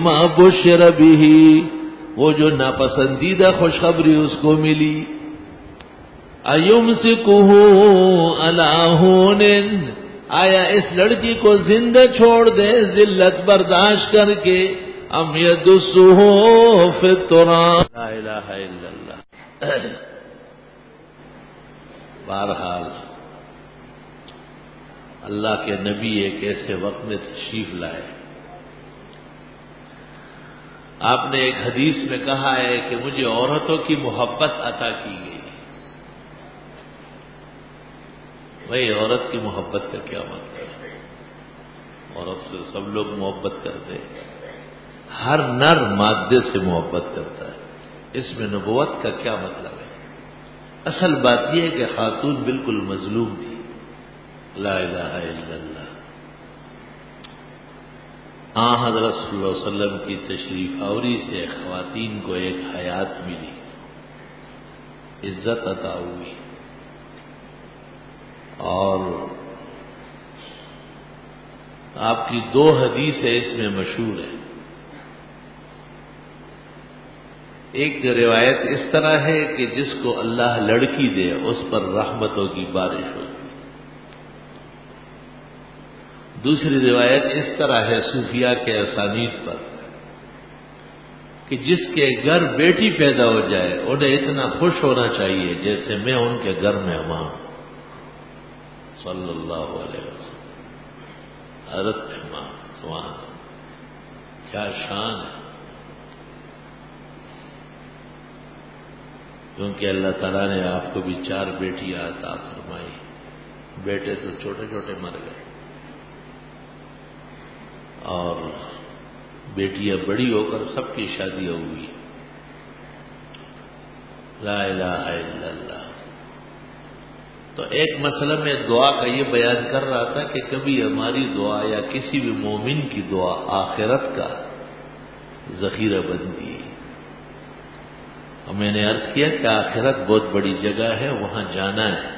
ما بشر به وہ جو ناپسندیدہ خوشخبری اس کو ملی. ایم سے اللہ آیا اس لڑکی کو زندہ چھوڑ دے، ذلت برداشت کر کے. ام یدسو فی التراب. لا الہ الا اللہ. <coughs> بہرحال، اللہ کے نبی ایک ایسے وقت میں تشریف لائے. آپ نے ایک حدیث میں کہا ہے کہ مجھے عورتوں کی محبت عطا کی گئی۔ بھائی، عورت کی محبت کا کیا مطلب؟ ہے عورت سے سب لوگ محبت کرتے ہیں۔ ہر نر مادے سے محبت کرتا ہے۔ اس میں نبوت کا کیا مطلب ہے؟ اصل بات یہ ہے کہ خاتون بالکل مظلوم تھی۔ لا الہ الا اللہ۔ آ حضرت صلی اللہ علیہ وسلم کی تشریف آوری سے خواتین کو ایک حیات ملی۔ عزت عطا ہوئی۔ اور آپ کی دو حدیث اس میں مشہور ہے ایک روایت اس طرح ہے کہ جس کو اللہ لڑکی دے، اس پر رحمتوں کی بارش ہوگی دوسری روایت اس طرح ہے صوفیہ کے اسانید پر کہ جس کے گھر بیٹی پیدا ہو جائے، انہیں اتنا خوش ہونا چاہیے جیسے میں ان کے گھر میں ہوں۔ صلی اللہ علیہ وسلم۔ حضرت مہمان سوان کیا شان ہے۔ کیونکہ اللہ تعالیٰ نے آپ کو بھی چار بیٹیاں عطا فرمائی۔ بیٹے تو چھوٹے چھوٹے مر گئے۔ اور بیٹیاں بڑی ہو کر سب کی شادیاں ہوئی۔ لا الہ الا اللہ۔ تو ایک مسئلہ میں دعا کا یہ بیان کر رہا تھا کہ کبھی ہماری دعا یا کسی بھی مومن کی دعا آخرت کا ذخیرہ بنتی ہے۔ اور میں نے عرض کیا کہ آخرت بہت بڑی جگہ ہے، وہاں جانا ہے،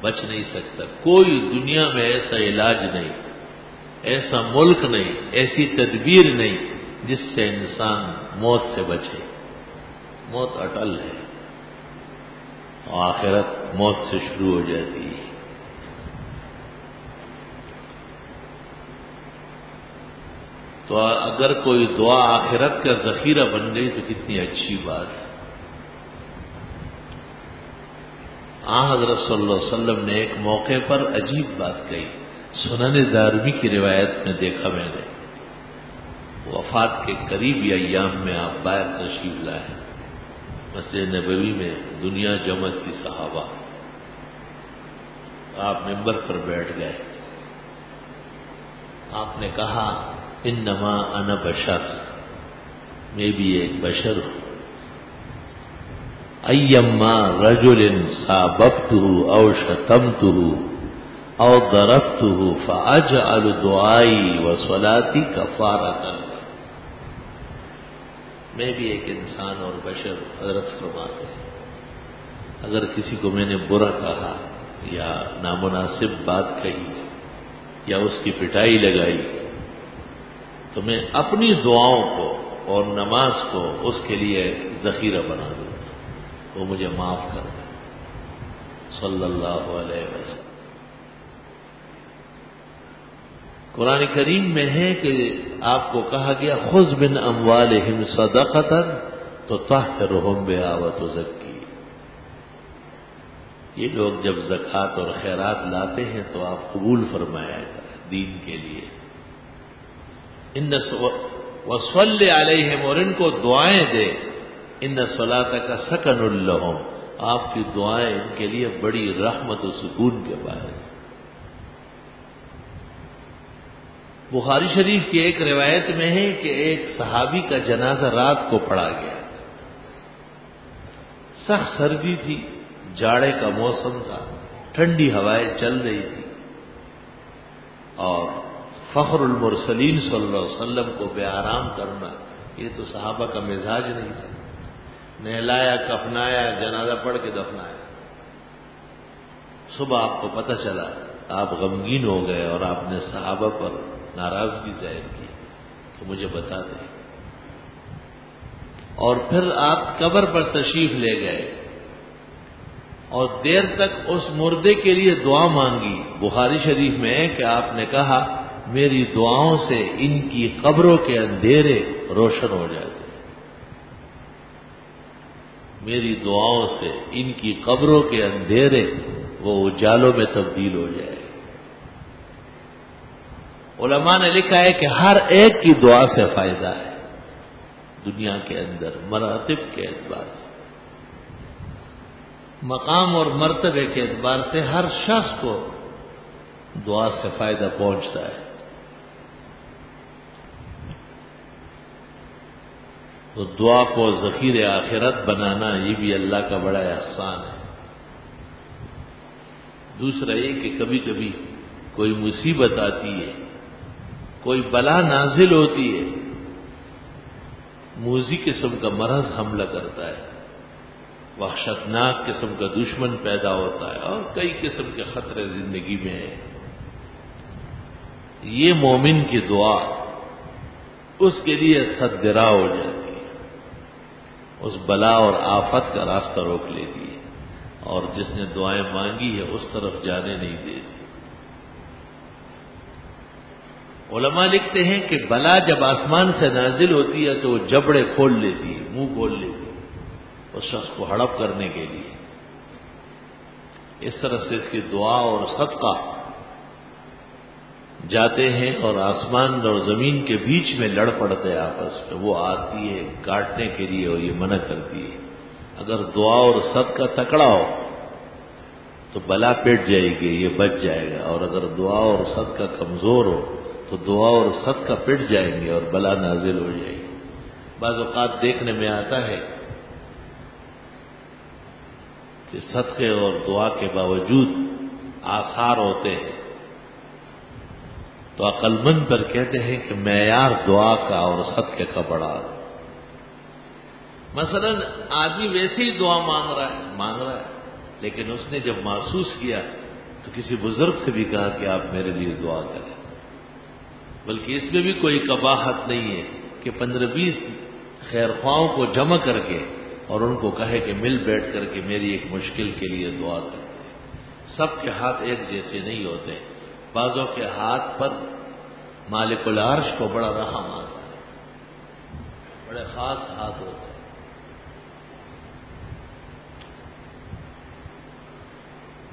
بچ نہیں سکتا۔ کوئی دنیا میں ایسا علاج نہیں۔ ایسا ملک نہیں، ایسی تدبیر نہیں جس سے انسان موت سے بچے۔ موت اٹل ہے۔ اور آخرت موت سے شروع ہو جاتی ہے۔ تو اگر کوئی دعا آخرت کا ذخیرہ بن گئی تو کتنی اچھی بات ہے۔ آ حضرت صلی اللہ علیہ وسلم نے ایک موقع پر عجیب بات کہی۔ سنن دارمی کی روایت میں دیکھا میں نے۔ وفات کے قریب ایام میں آپ باہر تشریف لائے مسجد نبوی میں دنیا جمع کی صحابہ۔ آپ ممبر پر بیٹھ گئے۔ آپ نے کہا ان نما ان بشر۔ میں بھی ایک بشر ہوں۔ ایما رجول سابقت او شتمت او درخت ہو فاج الدعائی و سلاتی کفارا میں بھی ایک انسان اور بشر حضرت فرماتے ہیں۔ اگر کسی کو میں نے برا کہا یا نامناسب بات کہی یا اس کی پٹائی لگائی، تو میں اپنی دعاؤں کو اور نماز کو اس کے لیے ذخیرہ بنا دوں گا۔ وہ مجھے معاف کر دیں صلی اللہ علیہ وسلم۔ قرآن کریم میں ہے کہ آپ کو کہا گیا خز بن اموال ہم قطر تو تحت رحم بے آوت و ذکی یہ لوگ جب زکوٰۃ اور خیرات لاتے ہیں تو آپ قبول فرمایا کریں دین کے لیے۔ ان وسول علیہم اور ان کو دعائیں دے۔ ان سلاط کا سکن الحم آپ کی دعائیں ان کے لیے بڑی رحمت و سکون کے باعث۔ بخاری شریف کی ایک روایت میں ہے کہ ایک صحابی کا جنازہ رات کو پڑا گیا سخت سردی تھی، جاڑے کا موسم تھا، ٹھنڈی ہوائیں چل رہی تھی۔ اور فخر المرسلین صلی اللہ علیہ وسلم کو بے آرام کرنا، یہ تو صحابہ کا مزاج نہیں تھا۔ نہلایا، کفنایا، جنازہ پڑھ کے دفنایا۔ صبح آپ کو پتہ چلا، آپ غمگین ہو گئے اور آپ نے صحابہ پر ناراضگی ظاہر کی کہ مجھے بتا دیں اور پھر آپ قبر پر تشریف لے گئے۔ اور دیر تک اس مردے کے لیے دعا مانگی۔ بخاری شریف میں ہے کہ آپ نے کہا، میری دعاؤں سے ان کی قبروں کے اندھیرے روشن ہو جاتے۔ میری دعاؤں سے ان کی قبروں کے اندھیرے وہ اجالوں میں تبدیل ہو جائے۔ علماء نے لکھا ہے کہ ہر ایک کی دعا سے فائدہ ہے۔ دنیا کے اندر، مراتب کے اعتبار سے۔ مقام اور مرتبے کے اعتبار سے ہر شخص کو دعا سے فائدہ پہنچتا ہے۔ تو دعا کو ذخیر آخرت بنانا یہ بھی اللہ کا بڑا احسان ہے۔ دوسرا یہ کہ کبھی کبھی کوئی مصیبت آتی ہے۔ کوئی بلا نازل ہوتی ہے، موزی قسم کا مرض حملہ کرتا ہے، وحشتناک قسم کا دشمن پیدا ہوتا ہے اور کئی قسم کے خطرے زندگی میں ہیں۔ یہ مومن کی دعا اس کے لیے سدگرا ہو جاتی ہے، اس بلا اور آفت کا راستہ روک لیتی ہے اور جس نے دعائیں مانگی ہے اس طرف جانے نہیں دیتی۔ علماء لکھتے ہیں کہ بلا جب آسمان سے نازل ہوتی ہے تو وہ جبڑے کھول لیتی ہے، منہ کھول لیتی ہے، اس شخص کو ہڑپ کرنے کے لیے۔ اس طرح سے اس کی دعا اور صدقہ جاتے ہیں اور آسمان اور زمین کے بیچ میں لڑ پڑتے ہیں آپس میں۔ وہ آتی ہے، کاٹنے کے لیے اور یہ منع کرتی ہے۔ اگر دعا اور سد کا تکڑا ہو تو بلا پیٹ جائے گی، یہ بچ جائے گا۔ اور اگر دعا اور سد کا کمزور ہو تو دعا اور سد کا پٹ جائیں گے اور بلا نازل ہو جائے گی۔ بعض اوقات دیکھنے میں آتا ہے کہ صدقے اور دعا کے باوجود آثار ہوتے ہیں۔ تو عقل مند پر کہتے ہیں کہ معیار دعا کا اور صدقے کا بڑا۔ مثلا آدمی ویسے ہی دعا مانگ رہا ہے، مانگ رہا ہے، لیکن اس نے جب محسوس کیا تو کسی بزرگ سے بھی کہا کہ آپ میرے لیے دعا کریں۔ بلکہ اس میں بھی کوئی کباہت نہیں ہے کہ پندرہ بیس خیر خواہوں کو جمع کر کے اور ان کو کہے کہ مل بیٹھ کر کے میری ایک مشکل کے لیے دعا کرتے سب کے ہاتھ ایک جیسے نہیں ہوتے۔ بعضوں کے ہاتھ پر مالک العرش کو بڑا رحم آتا ہے۔ بڑے خاص ہاتھ ہوتے ہیں۔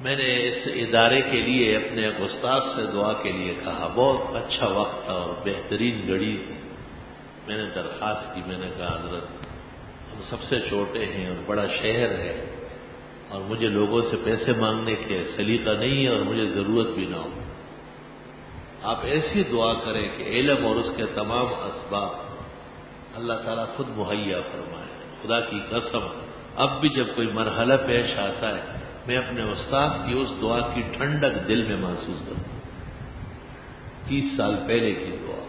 میں نے اس ادارے کے لیے، اپنے ایک استاد سے دعا کے لیے کہا، بہت اچھا وقت تھا اور بہترین گڑی تھی۔ میں نے درخواست کی، میں نے کہا، حضرت، ہم سب سے چھوٹے ہیں اور بڑا شہر ہے اور مجھے لوگوں سے پیسے مانگنے کے سلیقہ نہیں ہے اور مجھے ضرورت بھی نہ ہو۔ آپ ایسی دعا کریں کہ علم اور اس کے تمام اسباب اللہ تعالیٰ خود مہیا فرمائے۔ خدا کی قسم، اب بھی جب کوئی مرحلہ پیش آتا ہے میں اپنے استاد کی اس دعا کی ٹھنڈک دل میں محسوس کرتا ہوں تیس سال پہلے کی دعا۔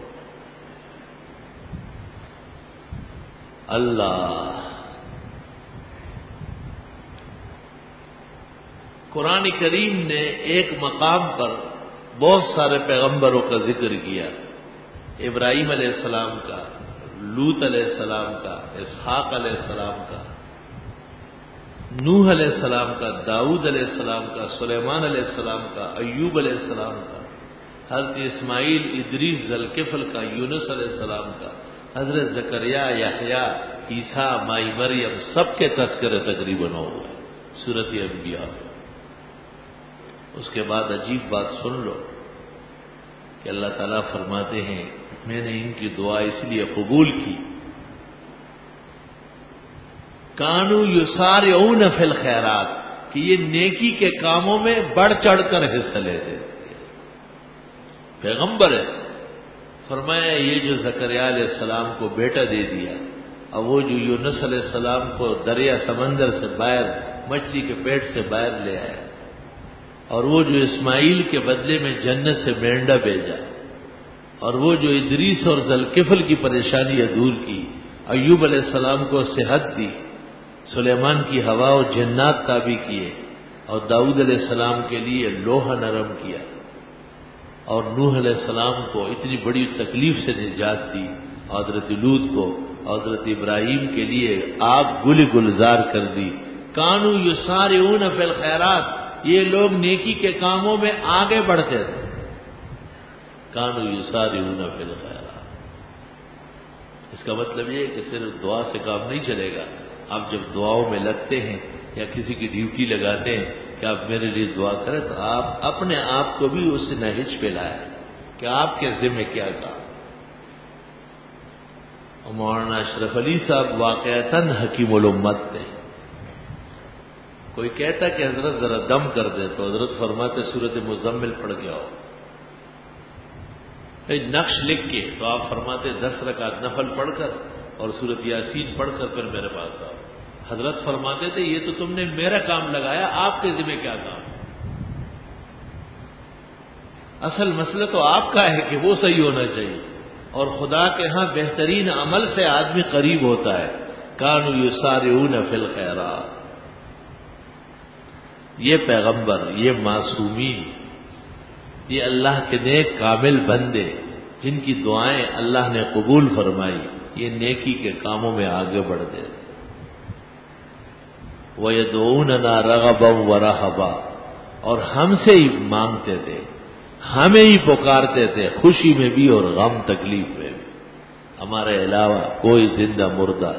اللہ۔ قرآن کریم نے ایک مقام پر بہت سارے پیغمبروں کا ذکر کیا۔ ابراہیم علیہ السلام کا لوت علیہ السلام کا، اسحاق علیہ السلام کا۔ نوح علیہ السلام کا، داؤد علیہ السلام کا، سلیمان علیہ السلام کا، ایوب علیہ السلام کا، حضرت اسماعیل، ادریس ذلکفل کا، یونس علیہ السلام کا، حضرت زکریا، یحییٰ، عیسیٰ، مائی مریم، سب کے تذکرے تقریباً ہو گئے صورت انبیاء۔ اس کے بعد عجیب بات سن لو کہ اللہ تعالیٰ فرماتے ہیں، میں نے ان کی دعا اس لیے قبول کی کانو یوسار اون فل خیرات کہ یہ نیکی کے کاموں میں بڑھ چڑھ کر حصہ لیتے پیغمبر ہے، فرمایا یہ جو زکریا علیہ السلام کو بیٹا دے دیا، اور وہ جو یونس علیہ السلام کو دریا سمندر سے باہر، مچھلی کے پیٹ سے باہر لے آیا، اور وہ جو اسماعیل کے بدلے میں جنت سے مینڈا بھیجا، اور وہ جو ادریس اور ذلکفل کی پریشانیاں دور کی، ایوب علیہ السلام کو صحت دی۔ سلیمان کی ہوا و جنات تابی کیے اور داؤد علیہ السلام کے لیے لوہا نرم کیا اور نوح علیہ السلام کو اتنی بڑی تکلیف سے نجات دی، حضرت لود کو، حضرت ابراہیم کے لیے آپ گل گلزار کر دی۔ کانو یو سارے اون فل خیرات یہ لوگ نیکی کے کاموں میں آگے بڑھتے تھے۔ کانو یو سارے اون فل خیرات اس کا مطلب یہ کہ صرف دعا سے کام نہیں چلے گا۔ آپ جب دعاؤں میں لگتے ہیں یا کسی کی ڈیوٹی لگاتے ہیں کہ آپ میرے لیے دعا کریں، تو آپ اپنے آپ کو بھی اس سے نہج پہ لائے کہ آپ کے ذمہ کیا کہا مولانا اشرف علی صاحب واقعات حکیم الامت تھے۔ کوئی کہتا کہ حضرت ذرا دم کر دے تو حضرت فرماتے صورت مزمل پڑ گیا ہو نقش لکھ کے تو آپ فرماتے دس رکعت نفل پڑھ کر اور صورت یاسین پڑھ کر پھر میرے پاس آؤ۔ حضرت فرماتے تھے، یہ تو تم نے میرا کام لگایا، آپ کے ذمہ کیا کام اصل مسئلہ تو آپ کا ہے کہ وہ صحیح ہونا چاہیے۔ اور خدا کے ہاں بہترین عمل سے آدمی قریب ہوتا ہے۔ کانو یو سارے فل خیرات یہ پیغمبر، یہ معصومین، یہ اللہ کے نیک کامل بندے، جن کی دعائیں اللہ نے قبول فرمائی، یہ نیکی کے کاموں میں آگے بڑھ گئے۔ وہ یہ دون و رحبا اور ہم سے ہی مانگتے تھے، ہمیں ہی پکارتے تھے، خوشی میں بھی اور غم، تکلیف میں بھی۔ ہمارے علاوہ کوئی زندہ مردہ،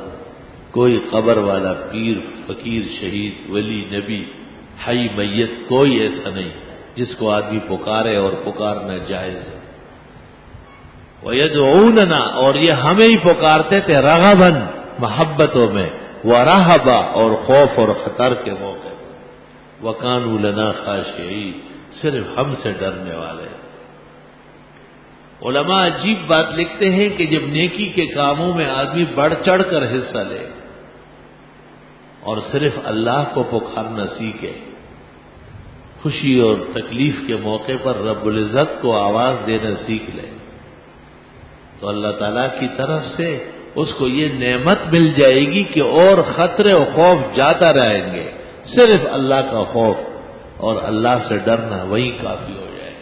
کوئی قبر والا پیر، فقیر، شہید، ولی، نبی ہائی میت، کوئی ایسا نہیں جس کو آدمی پکارے اور پکارنا جائز ہے وہ یہ اور یہ ہمیں ہی پکارتے تھے رغبن محبتوں میں۔ وہ راہبا اور خوف اور خطر کے موقع وہ کانو لنا خاشی صرف ہم سے ڈرنے والے۔ علماء عجیب بات لکھتے ہیں کہ جب نیکی کے کاموں میں آدمی بڑھ چڑھ کر حصہ لے اور صرف اللہ کو پکارنا سیکھے خوشی اور تکلیف کے موقع پر رب العزت کو آواز دینا سیکھ لے، تو اللہ تعالی کی طرف سے اس کو یہ نعمت مل جائے گی کہ اور خطرے و خوف جاتا رہیں گے۔ صرف اللہ کا خوف اور اللہ سے ڈرنا وہی کافی ہو جائے۔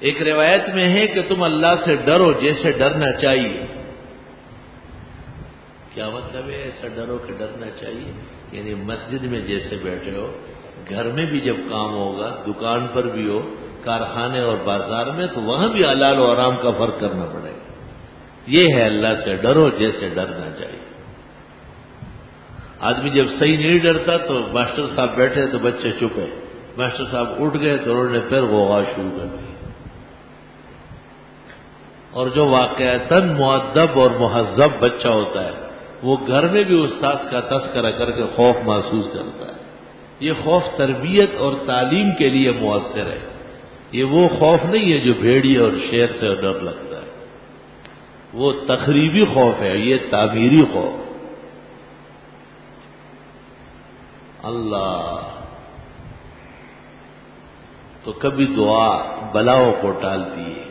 ایک روایت میں ہے کہ تم اللہ سے ڈرو جیسے ڈرنا چاہیے۔ کیا مطلب ہے ایسا ڈرو کہ ڈرنا چاہیے؟ یعنی مسجد میں جیسے بیٹھے ہو، گھر میں بھی جب کام ہوگا، دکان پر بھی ہو، کارخانے اور بازار میں، تو وہاں بھی حلال و آرام کا فرق کرنا پڑے گا۔ یہ ہے اللہ سے ڈرو، جیسے ڈرنا چاہیے آدمی جب صحیح نہیں ڈرتا تو ماسٹر صاحب بیٹھے تو بچے چپے۔ ماسٹر صاحب اٹھ گئے تو انہوں نے پھر وہ شروع کر دی۔ اور جو واقع تن معدب اور مہذب بچہ ہوتا ہے۔ وہ گھر میں بھی استاذ کا تذکرہ کر کے خوف محسوس کرتا ہے۔ یہ خوف تربیت اور تعلیم کے لیے مؤثر ہے۔ یہ وہ خوف نہیں ہے جو بھیڑی اور شیر سے ڈر لگتا وہ تقریبی خوف ہے، یہ تعمیری خوف۔ اللہ۔ تو کبھی دعا بلاؤ کو ٹالتی ہے۔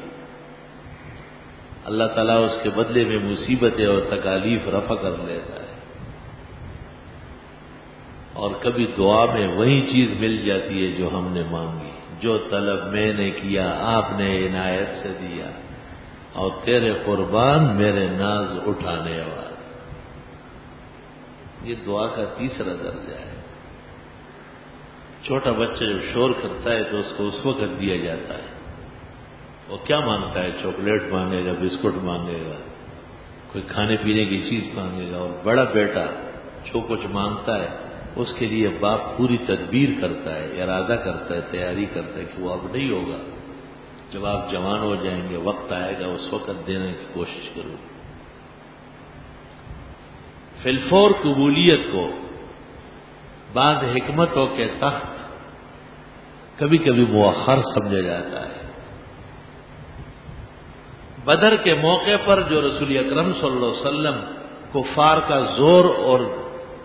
اللہ تعالیٰ اس کے بدلے میں مصیبتیں اور تکالیف رفع کر لیتا ہے۔ اور کبھی دعا میں وہی چیز مل جاتی ہے جو ہم نے مانگی، جو طلب میں نے کیا، آپ نے عنایت سے دیا۔ اور تیرے قربان میرے ناز اٹھانے والا یہ دعا کا تیسرا درجہ ہے۔ چھوٹا بچہ جب شور کرتا ہے تو اس کو اس وقت دیا جاتا ہے۔ وہ کیا مانگتا ہے؟ چاکلیٹ مانگے گا، بسکٹ مانگے گا، کوئی کھانے پینے کی چیز مانگے گا اور بڑا بیٹا جو کچھ مانگتا ہے، اس کے لیے باپ پوری تدبیر کرتا ہے، ارادہ کرتا ہے، تیاری کرتا ہے کہ وہ اب نہیں ہوگا۔ جب آپ جوان ہو جائیں گے، وقت آئے گا، اس وقت دینے کی کوشش کروں فلفور قبولیت کو بعض حکمتوں کے تخت کبھی کبھی مؤخر سمجھا جاتا ہے۔ بدر کے موقع پر جو رسول اکرم صلی اللہ علیہ وسلم کفار کا زور اور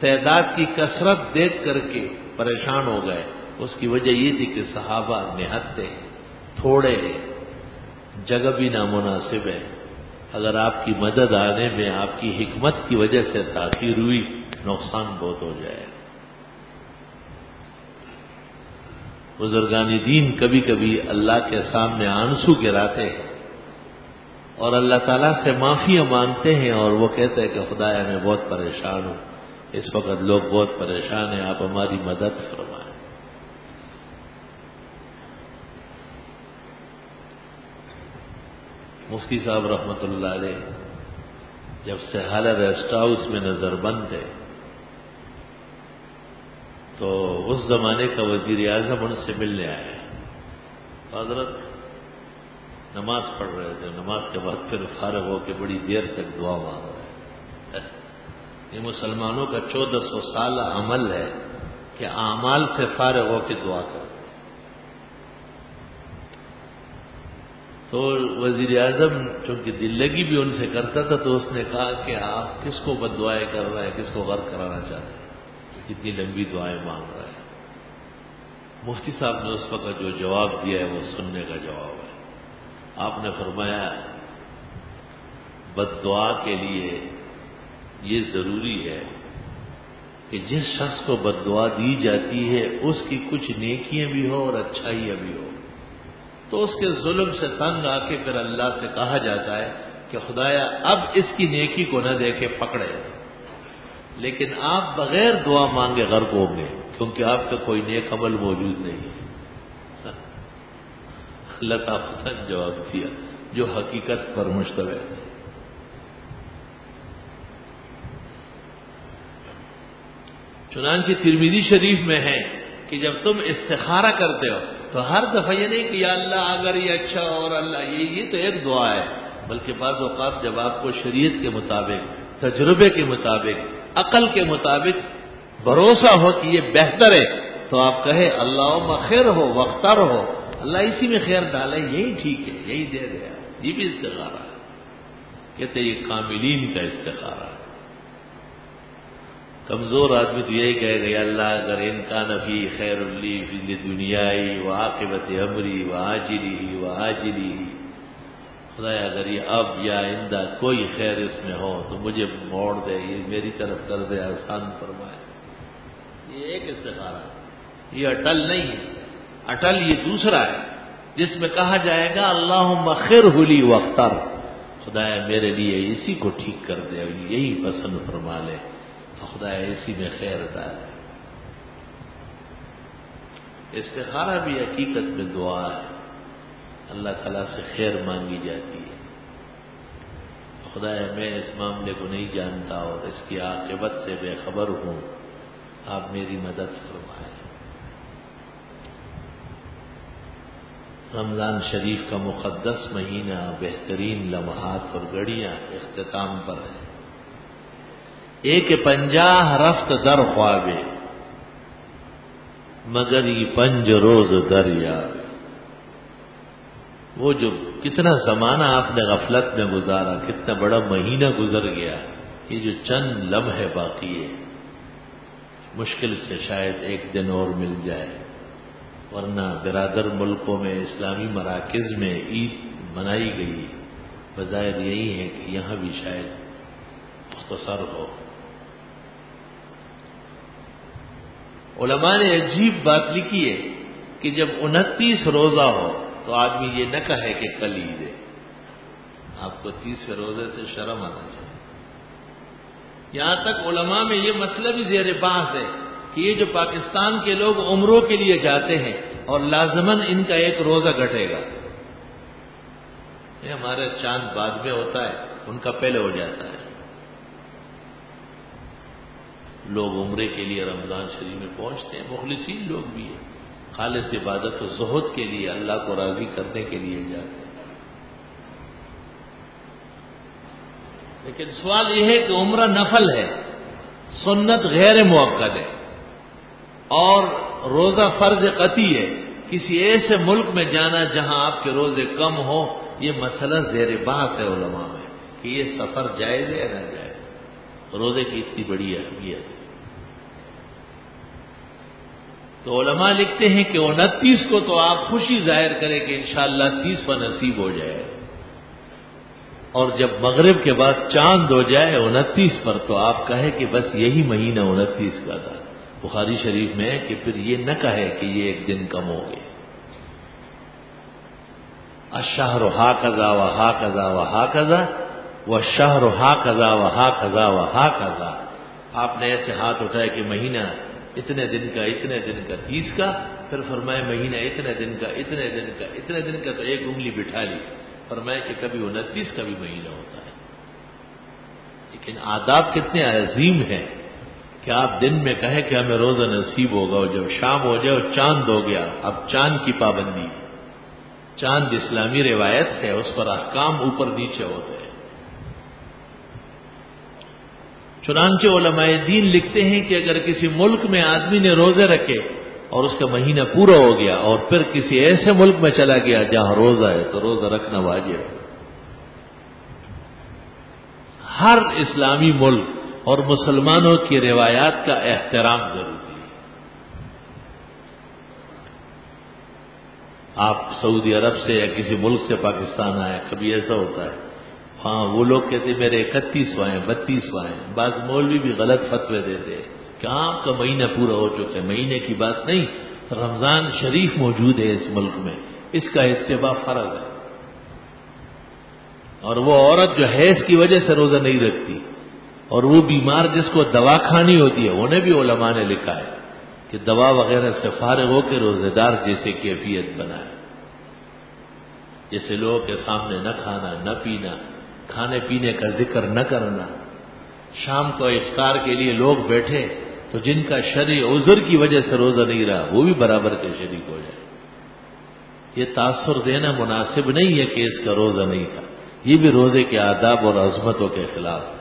تعداد کی کثرت دیکھ کر کے پریشان ہو گئے، اس کی وجہ یہ تھی کہ صحابہ نہتے تھوڑے جگہ بھی نامناسب ہے۔ اگر آپ کی مدد آنے میں آپ کی حکمت کی وجہ سے تاخیر ہوئی، نقصان بہت ہو جائے۔ بزرگانی دین کبھی کبھی اللہ کے سامنے آنسو گراتے ہیں اور اللہ تعالیٰ سے معافیاں مانگتے ہیں اور وہ کہتے ہیں کہ خدایا میں بہت پریشان ہوں۔ اس وقت لوگ بہت پریشان ہیں، آپ ہماری مدد فرمائیں۔ مفتی صاحب رحمت اللہ علیہ، جب سے ریسٹ ہاؤس میں نظر بند تھے، تو اس زمانے کا وزیر اعظم ان سے ملنے آیا حضرت نماز پڑھ رہے تھے، نماز کے بعد پھر فارغ ہو کے بڑی دیر تک دعا مانگ رہے یہ مسلمانوں کا چودہ سو سال عمل ہے کہ اعمال سے فارغ ہو کے دعا کر تو وزیر اعظم چونکہ دل لگی بھی ان سے کرتا تھا تو اس نے کہا کہ آپ کس کو بد دعائیں کر رہے ہیں، کس کو غرق کرانا چاہتے ہیں؟ کتنی لمبی دعائیں مانگ رہے ہیں۔ مفتی صاحب نے اس وقت جو جواب دیا ہے وہ سننے کا جواب ہے۔ آپ نے فرمایا بد دعا کے لیے یہ ضروری ہے کہ جس شخص کو بد دعا دی جاتی ہے، اس کی کچھ نیکیاں بھی ہو اور اچھائیاں بھی ہو تو اس کے ظلم سے تنگ آ کے پھر اللہ سے کہا جاتا ہے کہ خدایا، اب اس کی نیکی کو نہ دے کے پکڑے۔ لیکن آپ بغیر دعا مانگے غرق ہوں گے، کیونکہ آپ کا کوئی نیک عمل موجود نہیں ہے۔ اللہ تعالیٰ جواب دیا، جو حقیقت پر مشتبہ ہے۔ چنانچہ ترمیدی شریف میں ہے کہ جب تم استخارہ کرتے ہو تو ہر دفعہ یہ نہیں کہ یا اللہ اگر یہ اچھا اور اللہ یہ یہ تو ایک دعا ہے، بلکہ بعض اوقات جب آپ کو شریعت کے مطابق، تجربے کے مطابق، عقل کے مطابق بھروسہ ہو کہ یہ بہتر ہے، تو آپ کہے اللہ خیر ہو وختر ہو۔ اللہ اسی میں خیر ڈالے، یہی ٹھیک ہے، یہی دے دیا۔ یہ بھی استخارہ ہے۔ کہتے یہ کاملین کا استخارہ ہے۔ کمزور آدمی تو یہی کہے گا اللہ، اگر ان کا نفی خیر اللی فی دنیائی وہ عاقبت امری وہ آجری وہ آجری خدا اگر یہ اب یا آئندہ کوئی خیر اس میں ہو تو مجھے موڑ دے، یہ میری طرف کر دے، آسان فرمائے۔ یہ ایک استخارہ یہ اٹل نہیں ہے۔ اٹل یہ دوسرا ہے، جس میں کہا جائے گا اللہ مخر ہولی وختر خدا میرے لیے اسی کو ٹھیک کر دے، یہی پسند فرما لے۔ خدا اسی میں خیر ڈال استخارہ بھی حقیقت میں دعا ہے۔ اللہ تعالیٰ سے خیر مانگی جاتی ہے۔ خدا میں اس معاملے کو نہیں جانتا اور اس کی عاقبت سے بے خبر ہوں۔ آپ میری مدد فرمائیں۔ رمضان شریف کا مقدس مہینہ بہترین لمحات اور گڑیاں اختتام پر ہیں۔ ایک پنجاہ رفت در خوابے، مگر یہ پنج روز دریا وہ جو کتنا زمانہ آپ نے غفلت میں گزارا، کتنا بڑا مہینہ گزر گیا، یہ جو چند لمحے باقی ہے مشکل سے شاید ایک دن اور مل جائے۔ ورنہ برادر ملکوں میں، اسلامی مراکز میں عید منائی گئی۔ بظاہر یہی ہے کہ یہاں بھی شاید مختصر ہو۔ علماء نے عجیب بات لکھی ہے کہ جب انتیس روزہ ہو تو آدمی یہ نہ کہے کہ کل عید ہے آپ کو تیسرے روزے سے شرم آنا چاہیے۔ یہاں تک علماء میں یہ مطلب مسئلہ بھی زیر بحث ہے کہ یہ جو پاکستان کے لوگ عمروں کے لیے جاتے ہیں اور لازمن ان کا ایک روزہ گھٹے گا۔ یہ ہمارے چاند بعد میں ہوتا ہے، ان کا پہلے ہو جاتا ہے۔ لوگ عمرے کے لیے رمضان شریف میں پہنچتے ہیں، مخلصین لوگ بھی ہیں۔ خالص عبادت و زہد کے لیے، اللہ کو راضی کرنے کے لیے جاتے ہیں۔ لیکن سوال یہ ہے کہ عمرہ نفل ہے، سنت غیر موقع ہے، اور روزہ فرض قطعی ہے۔ کسی ایسے ملک میں جانا جہاں آپ کے روزے کم ہو یہ مسئلہ زیر بحث ہے علماء میں، کہ یہ سفر جائز ہے یا نہ جائز روزے کی اتنی بڑی اہمیت ہے۔ تو علماء لکھتے ہیں کہ انتیس کو تو آپ خوشی ظاہر کریں کہ انشاءاللہ شاء اللہ نصیب ہو جائے۔ اور جب مغرب کے بعد چاند ہو جائے انتیس پر تو آپ کہیں کہ بس یہی مہینہ انتیس کا تھا۔ بخاری شریف میں کہ پھر یہ نہ کہے کہ یہ ایک دن کم ہو گئے۔ اشہر ہا کزا و ہا کزا و ہا کزا وہ شہر ہا کزا و ہا کزا و ہا کزا آپ نے ایسے ہاتھ اٹھائے کہ مہینہ اتنے دن کا، اتنے دن کا۔ تیس کا، پھر فرمائے مہینہ، اتنے دن کا، اتنے دن کا، اتنے دن کا تو ایک انگلی بٹھا لی۔ فرمائے کہ کبھی انتیس کا بھی مہینہ ہوتا ہے۔ لیکن آداب کتنے عظیم ہیں کہ آپ دن میں کہیں کہ ہمیں روزہ نصیب ہوگا اور جب شام ہو جائے اور چاند ہو گیا۔ اب چاند کی پابندی۔ چاند اسلامی روایت ہے، اس پر احکام اوپر نیچے ہوتے ہیں۔ چنانچہ علماء دین لکھتے ہیں کہ اگر کسی ملک میں آدمی نے روزے رکھے اور اس کا مہینہ پورا ہو گیا اور پھر کسی ایسے ملک میں چلا گیا جہاں روزہ ہے تو روزہ رکھنا واجب ہے۔ ہر اسلامی ملک اور مسلمانوں کی روایات کا احترام ضروری ہے۔ آپ سعودی عرب سے یا کسی ملک سے پاکستان آئے، کبھی ایسا ہوتا ہے؟ ہاں وہ لوگ کہتے میرے اکتیس وائیں بتیس وائیں بعض مولوی بھی غلط فتوے دیتے کہ آپ کا مہینہ پورا ہو چکا ہے، مہینے کی بات نہیں، رمضان شریف موجود ہے اس ملک میں۔ اس کا اتباع فرض ہے۔ اور وہ عورت جو ہے، اس کی وجہ سے روزہ نہیں رکھتی۔ اور وہ بیمار جس کو دوا کھانی ہوتی ہے، انہیں بھی علماء نے لکھا ہے کہ دوا وغیرہ سے فارغ ہو کے روزے دار جیسے کیفیت بنائے۔ جیسے لوگوں کے سامنے نہ کھانا، نہ پینا کھانے پینے کا ذکر نہ کرنا۔ شام کو افطار کے لیے لوگ بیٹھے تو جن کا شریع عذر کی وجہ سے روزہ نہیں رہا، وہ بھی برابر کے شریک ہو جائے۔ یہ تاثر دینا مناسب نہیں ہے کہ اس کا روزہ نہیں تھا۔ یہ بھی روزے کے آداب اور عظمتوں کے خلاف۔ ہے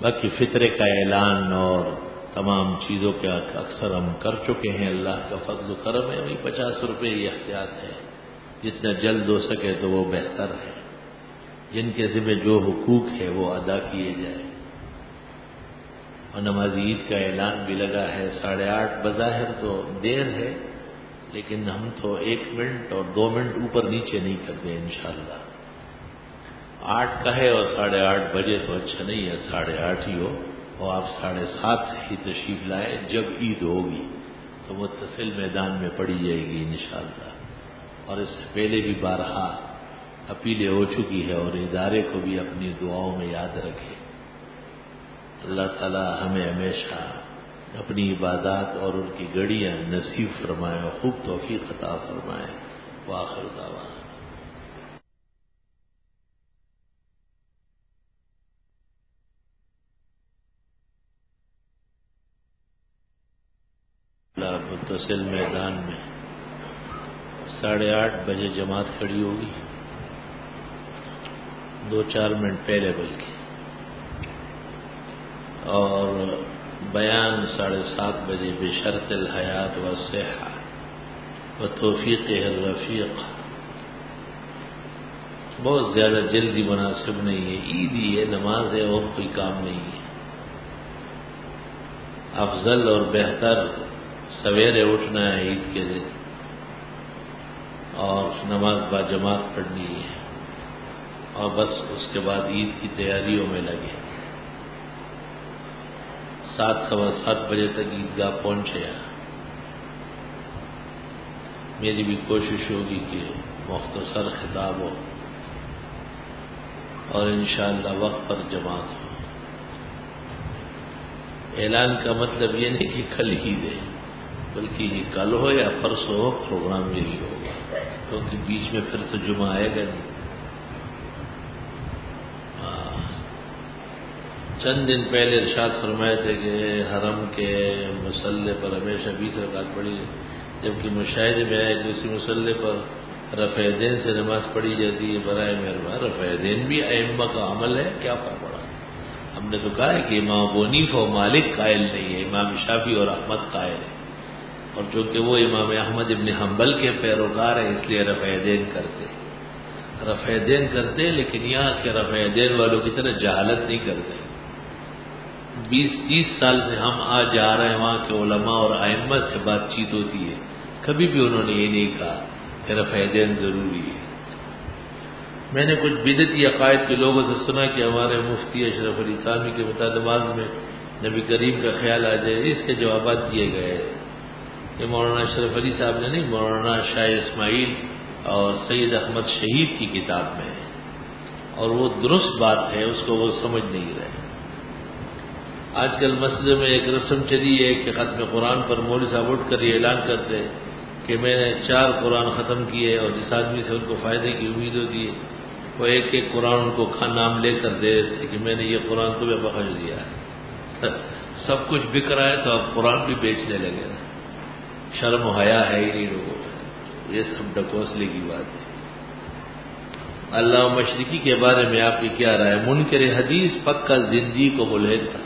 باقی فطرے کا اعلان اور تمام چیزوں کے اکثر ہم کر چکے ہیں۔ اللہ کا فضل و کرم ہے، وہی پچاس روپے یہ احتیاط ہے۔ جتنا جلد ہو سکے تو وہ بہتر ہے۔ جن کے ذمہ جو حقوق ہے وہ ادا کیے جائے اور نماز عید کا اعلان بھی لگا ہے، ساڑھے آٹھ بظاہر تو دیر ہے، لیکن ہم تو ایک منٹ اور دو منٹ اوپر نیچے نہیں کرتے انشاءاللہ۔ آٹھ کا ہے اور ساڑھے آٹھ بجے تو اچھا نہیں ہے، ساڑھے آٹھ ہی ہو۔ اور آپ ساڑھے سات ہی تشریف لائے جب عید ہوگی تو وہ تسل میدان میں پڑی جائے گی انشاءاللہ۔ اور اس سے پہلے بھی بارہا اپیلیں ہو چکی ہے اور ادارے کو بھی اپنی دعاؤں میں یاد رکھے۔ اللہ تعالی ہمیں ہمیشہ اپنی عبادات اور ان کی گڑیاں نصیب فرمائیں اور خوب توفیق عطا فرمائیں وہ آخر دعوان متصل میدان میں ساڑھے آٹھ بجے جماعت کھڑی ہوگی۔ دو چار منٹ پہلے بلکہ۔ اور بیان ساڑھے سات بجے بشرط الحیات و صحا و توفیق الرفیق بہت زیادہ جلدی مناسب نہیں ہے۔ عید ہی ہے، نماز ہے اور کوئی کام نہیں ہے۔ افضل اور بہتر سویرے اٹھنا ہے عید کے دن۔ اور نماز با جماعت پڑھنی ہے۔ اور بس اس کے بعد عید کی تیاریوں میں لگے۔ سات سوا سات بجے تک عیدگاہ پہنچے میری بھی کوشش ہوگی کہ مختصر خطاب ہو۔ اور انشاءاللہ وقت پر جماعت ہو۔ اعلان کا مطلب یہ نہیں کہ کل ہی دے بلکہ یہ کل ہو یا پرسوں ہو، پروگرام یہی ہوگا کیونکہ بیچ میں پھر تو جمعہ آئے گا جی۔ نہیں چند دن پہلے ارشاد فرمائے تھے کہ حرم کے مسلح پر ہمیشہ بیس رکعت پڑی جبکہ مشاہدے میں آئے کہ اسی مسلح پر رفع دین سے نماز پڑھی جاتی ہے، برائے مہربان رفع دین بھی ائمہ کا عمل ہے، کیا فرق پڑا؟ ہم نے تو کہا ہے کہ امام بونیف و مالک قائل نہیں ہے، امام شافی اور احمد قائل ہے اور چونکہ وہ امام احمد ابن حنبل کے پیروکار ہیں، اس لیے رفع دین کرتے رفع دین کرتے لیکن یہاں کے رفع دین والوں کی طرح جہالت نہیں کرتے۔ بیس، تیس سال سے ہم آج جا رہے ہیں، وہاں کے علماء اور احمد سے بات چیت ہوتی ہے۔ کبھی بھی انہوں نے یہ نہیں کہا کہ رفع دین ضروری ہے۔ میں نے کچھ بدتی عقائد کے لوگوں سے سنا کہ ہمارے مفتی اشرف علی خانوی کے مطالبات میں نبی کریم کا خیال آ جائے، اس کے جوابات دیے گئے۔ یہ مولانا اشرف علی صاحب نے نہیں، مولانا شاہ اسماعیل اور سید احمد شہید کی کتاب میں ہے۔ اور وہ درست بات ہے، اس کو وہ سمجھ نہیں رہے۔ آج کل مسئلے میں ایک رسم چلی ہے کہ ختم قرآن پر مول صاحب اٹھ کر یہ اعلان کرتے کہ میں نے چار قرآن ختم کیے اور جس آدمی سے ان کو فائدے کی امید ہوتی ہے، وہ ایک ایک قرآن ان کو نام لے کر دے تھے کہ میں نے یہ قرآن تمہیں بخش دیا ہے۔ <laughs> سب کچھ بک رہا ہے تو اب قرآن بھی بیچنے لگے۔ نا شرم و حیا ہے ہی نہیں لوگوں یہ سب ڈکوسلے کی بات ہے۔ اللہ مشرقی کے بارے میں آپ کی کیا رائے؟ منکر حدیث پکا زندگی کو ملحد تھا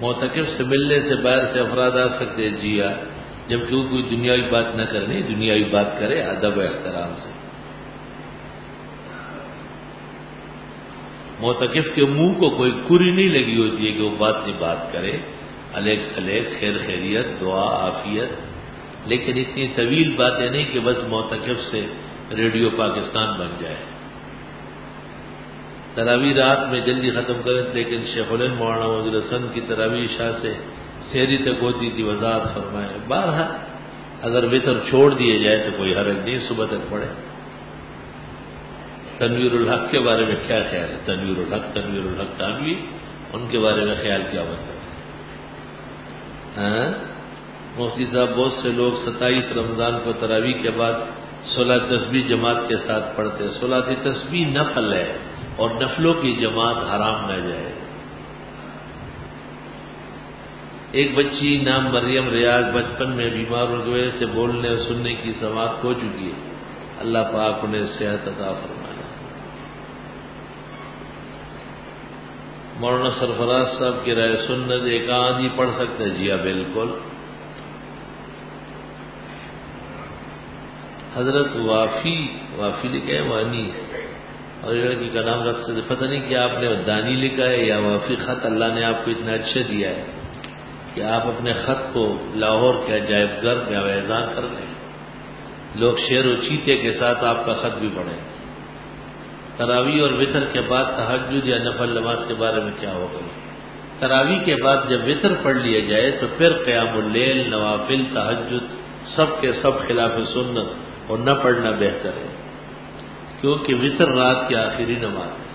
موتقف سے ملنے سے باہر سے افراد آ سکتے جیا ہاں۔ جبکہ وہ کوئی دنیاوی بات نہ کرنی دنیاوی بات کرے ادب و احترام سے۔ موتقف کے منہ کو کوئی کری نہیں لگی ہوتی ہے کہ وہ بات نہیں بات کرے۔ الیک سلیک خیر خیریت، دعا، عافیت۔ لیکن اتنی طویل باتیں نہیں کہ بس موتقف سے ریڈیو پاکستان بن جائے۔ تراوی رات میں جلدی ختم کریں لیکن شیخ الن مولانا وزیر حسن کی تراوی شاہ سے سیری تک ہوتی تھی، وضاحت فرمائے۔ بارہ اگر وطر چھوڑ دیے جائے تو کوئی حرج نہیں، صبح تک پڑے تنویر الحق کے بارے میں کیا خیال ہے؟ تنویر الحق تنویر الحق تنوی ان کے بارے میں خیال کیا مطلب ہاں ہاں؟ مفتی صاحب، بہت سے لوگ ستائیس رمضان کو تراوی کے بعد سولہ تصویر جماعت کے ساتھ پڑھتے سولہ تصویر نفل ہے اور نفلوں کی جماعت حرام نہ جائے۔ ایک بچی نام مریم ریاض بچپن میں بیمار ہو گئے سے بولنے اور سننے کی سماعت ہو چکی ہے۔ اللہ پاک انہیں صحت عطا فرمایا مولانا سرفراز صاحب کی رائے سنت ایک آدھی پڑھ سکتے جی ہاں بالکل۔ حضرت وافی وافی لکھا ہے، وانی اور یہ لڑکی کا نام رکھ سکتے پتہ نہیں کہ آپ نے دانی لکھا ہے یا وافی خط اللہ نے آپ کو اتنا اچھا دیا ہے کہ آپ اپنے خط کو لاہور کے عجائب گھر میں اویزاں کر لیں لوگ شیر و چیتے کے ساتھ آپ کا خط بھی پڑھیں۔ تراوی اور وطر کے بعد تحجد یا نفل نماز کے بارے میں کیا ہوگا؟ تراوی کے بعد جب وطر پڑھ لیا جائے تو پھر قیام اللیل، نوافل تحجد سب کے سب خلاف سنت اور نہ پڑھنا بہتر ہے۔ کیونکہ وطر رات کی آخری نماز ہے۔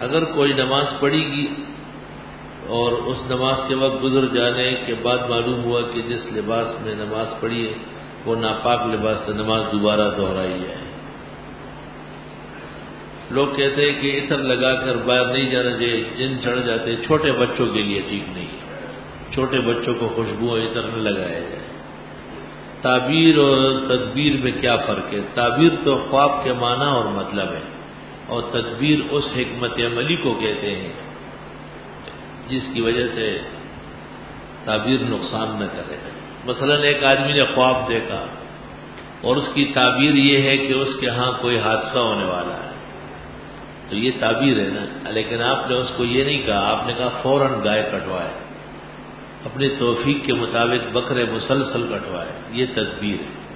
اگر کوئی نماز پڑھی گی اور اس نماز کے وقت گزر جانے کے بعد معلوم ہوا کہ جس لباس میں نماز پڑھی ہے وہ ناپاک لباس سے نماز دوبارہ دہرائی جائے لوگ کہتے ہیں کہ اتر لگا کر باہر نہیں جانا چاہیے، جن چڑھ جاتے چھوٹے بچوں کے لیے ٹھیک نہیں۔ ہے چھوٹے بچوں کو خوشبو اتر نہ لگایا جائے۔ تعبیر اور تدبیر میں کیا فرق ہے؟ تعبیر تو خواب کے معنی اور مطلب ہے۔ اور تدبیر اس حکمت عملی کو کہتے ہیں، جس کی وجہ سے تعبیر نقصان نہ کرے۔ مثلا ایک آدمی نے خواب دیکھا اور اس کی تعبیر یہ ہے کہ اس کے ہاں کوئی حادثہ ہونے والا ہے۔ تو یہ تعبیر ہے نا، لیکن آپ نے اس کو یہ نہیں کہا، آپ نے کہا فوراً گائے کٹوائے۔ اپنے توفیق کے مطابق بکرے مسلسل کٹوائے۔ یہ تدبیر ہے۔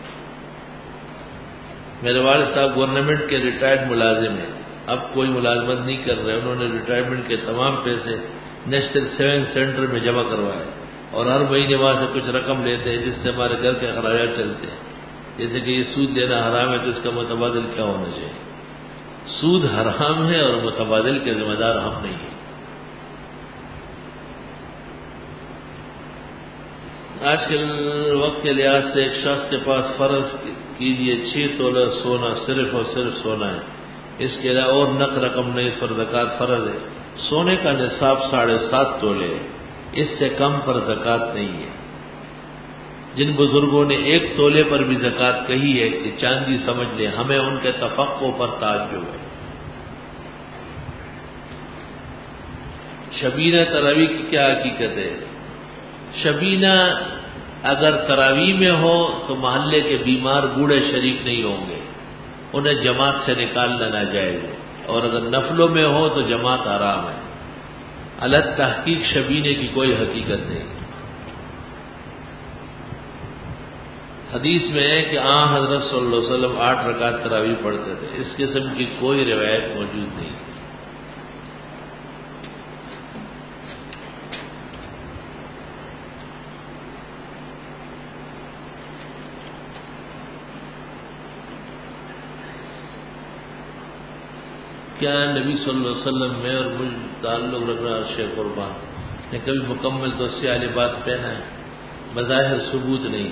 میرے والد صاحب گورنمنٹ کے ریٹائرڈ ملازم ہیں۔ اب کوئی ملازمت نہیں کر رہے، انہوں نے ریٹائرمنٹ کے تمام پیسے نیشنل سیون سینٹر میں جمع کروائے۔ اور ہر مہینے وہاں سے کچھ رقم لیتے ہیں جس سے ہمارے گھر کے اخراجات چلتے ہیں۔ جیسے کہ یہ سود دینا حرام ہے تو اس کا متبادل کیا ہونا چاہیے؟ سود حرام ہے اور متبادل کے ذمہ دار ہم نہیں ہیں۔ آج کے وقت کے لحاظ سے ایک شخص کے پاس فرض کیجیے چھ تولہ سونا صرف اور صرف سونا ہے۔ اس کے علاوہ اور نق رقم نہیں، اس پر زکات فرض ہے۔ سونے کا نصاب ساڑھے سات تولے ہے۔ اس سے کم پر زکات نہیں ہے۔ جن بزرگوں نے ایک تولے پر بھی زکات کہی ہے کہ چاندی سمجھ لیں، ہمیں ان کے تفقوں پر تعجب ہے۔ شبینہ تراوی کی کیا حقیقت ہے؟ شبینہ اگر تراوی میں ہو تو محلے کے بیمار بوڑھے شریک نہیں ہوں گے۔ انہیں جماعت سے نکالنا نہ جائے گا اور اگر نفلوں میں ہو تو جماعت آرام ہے۔ الگ تحقیق شبینے کی کوئی حقیقت نہیں۔ حدیث میں ہے کہ آ حضرت صلی اللہ علیہ وسلم آٹھ رکعت تراویح پڑھتے تھے، اس قسم کی کوئی روایت موجود نہیں۔ کیا نبی صلی اللہ علیہ وسلم میں اور مجھ تعلق رکھ رہا شیخ قربان؟ نے کبھی مکمل تو سیاہ لباس پہنا ہے، بظاہر ثبوت نہیں۔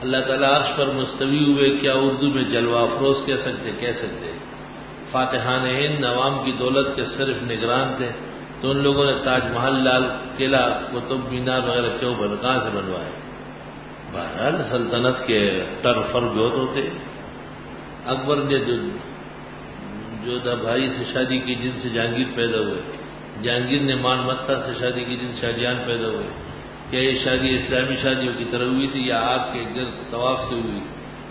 اللہ تعالیٰ عرش پر مستوی ہوئے، کیا اردو میں جلوہ افروز کہہ سکتے؟ کہہ سکتے۔ فاتحان ہند عوام کی دولت کے صرف نگران تھے، تو ان لوگوں نے تاج محل، لال قلعہ، قطب مینار وغیرہ کیوں بن کہاں سے بنوائے۔ بہرحال سلطنت کے ٹر فر بہت ہوتے۔ اکبر نے جو جو تھا بھائی سے شادی کی جن سے جہانگیر پیدا ہوئے۔ جہانگیر نے مان متا سے شادی کی جن سے شاہجہان پیدا ہوئے۔ کیا یہ شادی اسلامی شادیوں کی طرح ہوئی تھی یا آگ کے گرد طواف سے ہوئی؟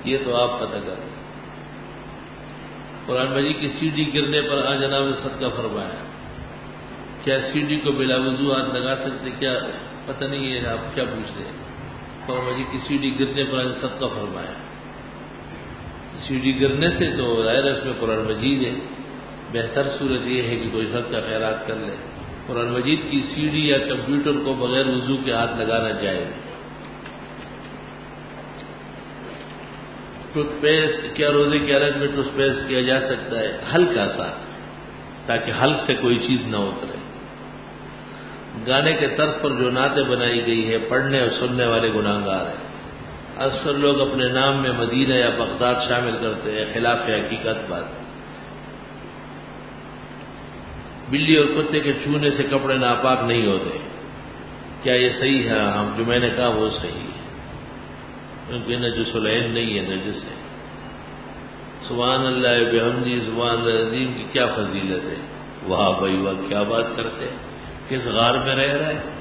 یہ تو آپ پتہ کر قرآن مجید کی سی ڈی گرنے پر آ جناب نے صدقہ فرمایا۔ کیا سی ڈی کو بلا وضو ہاتھ لگا سکتے؟ کیا پتہ نہیں ہے آپ کیا پوچھتے ہیں۔ قرآن مجید کی سی ڈی گرنے پر آج صدقہ فرمایا۔ سی ڈی جی گرنے سے تو ظاہر اس میں قرآن مجید ہے۔ بہتر صورت یہ ہے کہ کوئی سب کا خیرات کر لے۔ قرآن مجید کی سی ڈی جی یا کمپیوٹر کو بغیر وضو کے ہاتھ لگانا جائے۔ ٹوتھ پیسٹ کیا روزے کے الگ میں ٹوتھ پیسٹ کیا جا سکتا ہے؟ ہلکا سا، تاکہ ہلک سے کوئی چیز نہ اترے۔ گانے کے طرف پر جو نعتیں بنائی گئی ہے پڑھنے اور سننے والے گناہ گار ہیں۔ اکثر لوگ اپنے نام میں مدینہ یا بغداد شامل کرتے ہیں، خلاف حقیقت بات بلی اور کتے کے چونے سے کپڑے ناپاک نہیں ہوتے۔ کیا یہ صحیح ہے؟ ہم جو میں نے کہا وہ صحیح ہے۔ کیونکہ نجس العین نہیں ہے نجس ہے سبحان اللہ بحمدی، سبحان اللہ عظیم کی کیا فضیلت ہے؟ واہ بھائی، واہ، کیا بات کرتے کس غار میں رہ رہا ہے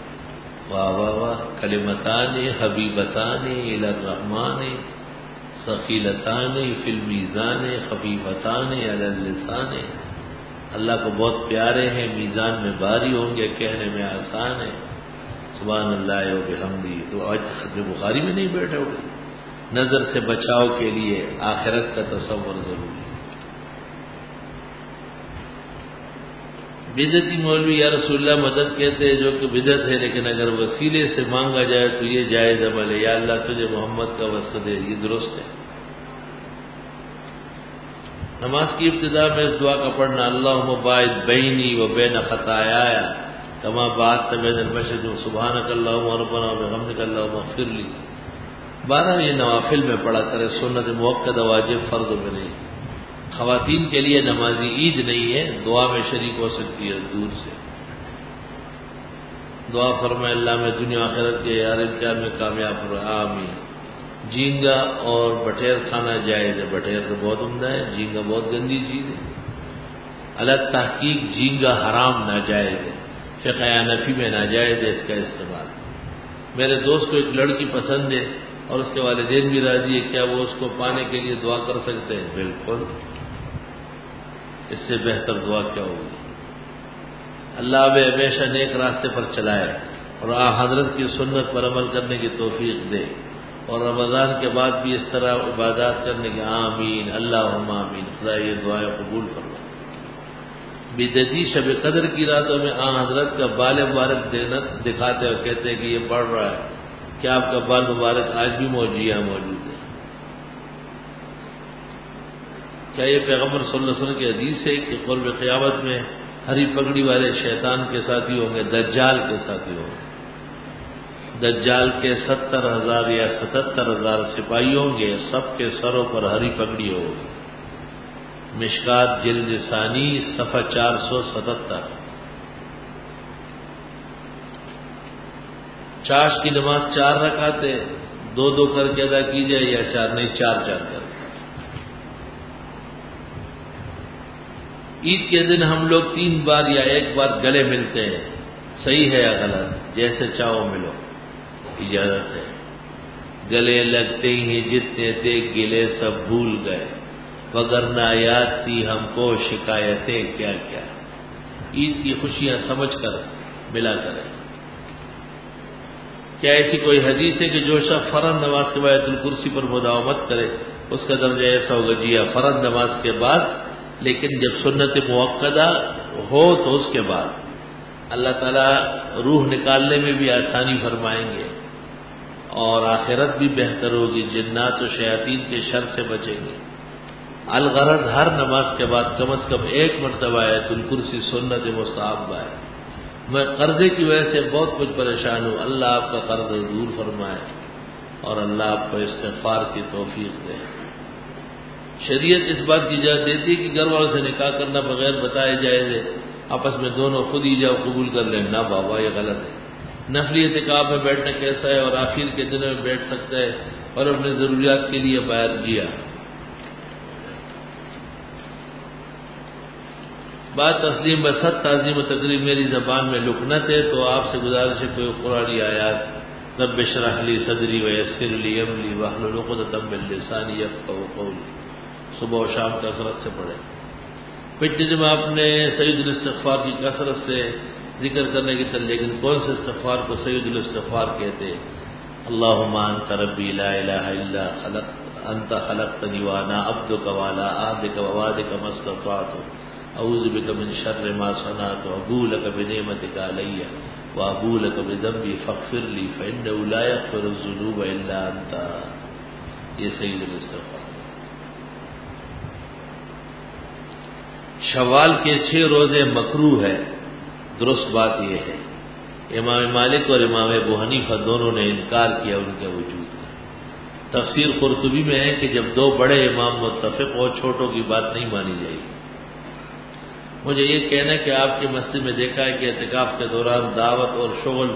واہ واہ واہ کلمتان حبیبتان الرحمان ثقیلتان فلمیزان خفیفتان السان اللہ کو بہت پیارے ہیں، میزان میں باری ہوں گے، کہنے میں آسان ہے سبحان اللہ و بحمدی، تو آج حد بخاری میں نہیں بیٹھے ہوگے نظر سے بچاؤ کے لیے آخرت کا تصور ضروری۔ ہے بدتی مولوی یا رسول اللہ مدد کہتے ہیں جو کہ بدت ہے، لیکن اگر وسیلے سے مانگا جائے تو یہ جائز عمل ہے۔ یا اللہ تجھے محمد کا وسط دے، یہ درست ہے۔ نماز کی ابتدا میں اس دعا کا پڑھنا اللہ مباعد بینی و بین خطایا کما بات بین المشد سبحان اللہ ربنا و بحمدک اللہ مغفر لی۔ بارہ یہ نوافل میں پڑھا کرے، سنت موقع واجب فرض میں نہیں خواتین کے لیے نمازی عید نہیں ہے، دعا میں شریک ہو سکتی ہے دور سے۔ دعا فرمائے اللہ میں دنیا آخرت کے یار امتحان میں کامیاب رہا آمین۔ جھینگا اور بٹیر کھانا جائز ہے۔ بٹیر تو بہت عمدہ ہے، جھینگا بہت گندی چیز ہے۔ الگ تحقیق جھینگا حرام ناجائز ہے۔ فقہ نفی میں ناجائز ہے اس کا استعمال۔ میرے دوست کو ایک لڑکی پسند ہے اور اس کے والدین بھی راضی ہے، کیا وہ اس کو پانے کے لیے دعا کر سکتے ہیں؟ بالکل۔ اس سے بہتر دعا کیا ہوگی؟ اللہ اب ہمیشہ نیک راستے پر چلائے اور آ حضرت کی سنت پر عمل کرنے کی توفیق دے اور رمضان کے بعد بھی اس طرح عبادات کرنے کے آمین اللہ آمین۔ خدا یہ دعائیں قبول کرو بدتی شب قدر کی راتوں میں آ حضرت کا بال مبارک دینا دکھاتے اور کہتے ہیں کہ یہ بڑھ رہا ہے کیا آپ کا بال مبارک آج بھی موجود ہے۔ کیا یہ پیغمبر صلی اللہ علیہ وسلم کی حدیث ہے کہ قرب قیامت میں ہری پگڑی والے شیطان کے ساتھی ہوں گے، دجال کے ساتھی ہوں گے۔ دجال کے ستر ہزار یا ستہتر ہزار سپاہی ہوں گے، سب کے سروں پر ہری پگڑی ہوگی مشکات جلد ثانی، صفحہ چار سو ستہتر چاش کی نماز چار رکھاتے دو دو کر کے ادا کی جائے یا چار، نہیں، چار چار کر عید کے دن ہم لوگ تین بار یا ایک بار گلے ملتے ہیں۔ صحیح ہے یا غلط؟ جیسے چاہو ملو۔ اجازت ہے۔ گلے لگتے ہی جتنے تھے گلے سب بھول گئے۔ مگر نہ یاد تھی ہم کو شکایتیں کیا کیا۔ عید کی خوشیاں سمجھ کر ملا کریں۔ کیا ایسی کوئی حدیث ہے کہ جو شخص فرد نماز کے بعد الکرسی پر مداومت کرے؟ اس کا درجہ ایسا ہوگا جی ہاں فرد نماز کے بعد لیکن جب سنت موقع ہو تو اس کے بعد اللہ تعالیٰ روح نکالنے میں بھی آسانی فرمائیں گے اور آخرت بھی بہتر ہوگی، جنات و شیاطین کے شر سے بچیں گے۔ الغرض ہر نماز کے بعد کم از کم ایک مرتبہ ہے تلکرسی سنت مصعب ہے۔ میں قرضے کی وجہ سے بہت کچھ پریشان ہوں۔ اللہ آپ کا قرض دور فرمائے اور اللہ آپ کو استغفار کی توفیق دے۔ شریعت اس بات کی اجازت دیتی ہے کہ گھر والوں سے نکاح کرنا بغیر بتائے جائے دے، آپس میں دونوں خود ہی جاؤ، قبول کر لیں۔ نہ بابا، یہ غلط ہے۔ نفلی اعتکاب میں بیٹھنا کیسا ہے اور آخر کے دنوں میں بیٹھ سکتا ہے اور اپنے ضروریات کے لیے باہر کیا۔ بات تسلیم بست تعظیم و تقریب میری زبان میں لکنت ہے تو آپ سے گزارش ہے کوئی قرآن آیات۔ رب شرح لی صدری و یسر لی املی وحل لقدتم باللسانی یفقہ قول صبح و شام کثرت سے پڑھے پچھلے جب آپ نے سعید الاستغفار کی کثرت سے ذکر کرنے کی طرح، لیکن کون سے استغفار کو سعید الاستغفار کہتے اللہ مان تربی لا الہ الا خلق، انت خلق تنیوانا عبد والا آد کا واد کا مستفات اعوذ بک من شر ما صنعت ابو لك بنعمتك علی و ابو لك بذنبی فاغفر لی فانه لا يغفر الذنوب الا انت۔ یہ سعید الاستغفار۔ شوال کے چھ روزے مکرو ہے۔ درست بات یہ ہے۔ امام مالک اور امام ابو حنیفہ دونوں نے انکار کیا ان کے وجود کا۔ تفسیر قرطبی میں ہے کہ جب دو بڑے امام متفق ہو چھوٹوں کی بات نہیں مانی جائے گی۔ مجھے یہ کہنا کہ آپ کی مسجد میں دیکھا ہے کہ اعتکاف کے دوران دعوت اور شغل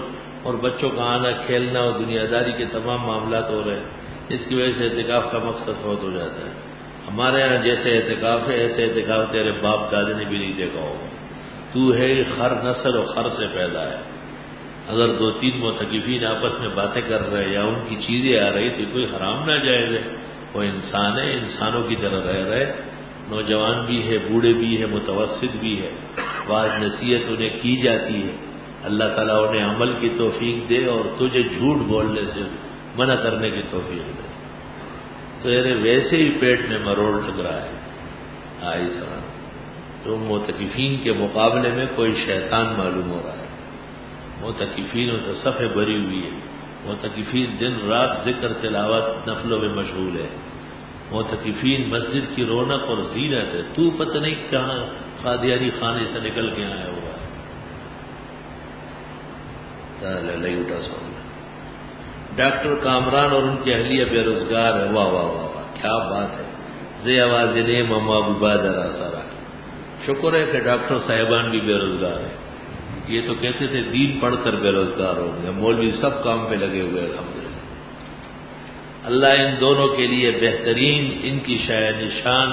اور بچوں کا آنا، کھیلنا اور دنیا داری کے تمام معاملات ہو رہے ہیں۔ اس کی وجہ سے اعتکاف کا مقصد بہت ہو جاتا ہے۔ ہمارے یہاں جیسے احتکاف ہے، ایسے احتکاف تیرے باپ دادے نے بھی نہیں دیکھا ہوگا۔ تو ہے خر نسل اور خر سے پیدا ہے۔ اگر دو تین متقفین آپس میں باتیں کر رہے یا ان کی چیزیں آ رہی تو کوئی حرام نہ جائے گا وہ انسان ہے، انسانوں کی طرح رہ رہے۔ نوجوان بھی ہے، بوڑھے بھی ہے، متوسط بھی ہے۔ بعض نصیحت انہیں کی جاتی ہے۔ اللہ تعالیٰ انہیں عمل کی توفیق دے اور تجھے جھوٹ بولنے سے منع کرنے کی توفیق دے۔ تو ارے ویسے ہی پیٹ میں مروڑ لگ رہا ہے آئی سلام۔ تو موتقفین کے مقابلے میں کوئی شیطان معلوم ہو رہا ہے۔ موتقفین سے صفے بری ہوئی ہے۔ موتقفین دن رات ذکر تلاوت نفلوں میں مشغول ہے۔ موتقفین مسجد کی رونق اور زینت ہے۔ تو پتہ نہیں کہاں قادیانی خانے سے نکل کے آیا ہوا ہے۔ اٹھا سو ڈاکٹر کامران اور ان کی اہلیہ بے روزگار ہے واہ واہ واہ واہ، کیا بات ہے۔ زی آواز نے مما ذرا سارا شکر ہے کہ ڈاکٹر صاحبان بھی بے روزگار ہیں۔ یہ تو کہتے تھے، دین پڑھ کر بے روزگار ہوں گے مولوی سب کام پہ لگے ہوئے الحمد اللہ ان دونوں کے لیے بہترین، ان کی شاید نشان،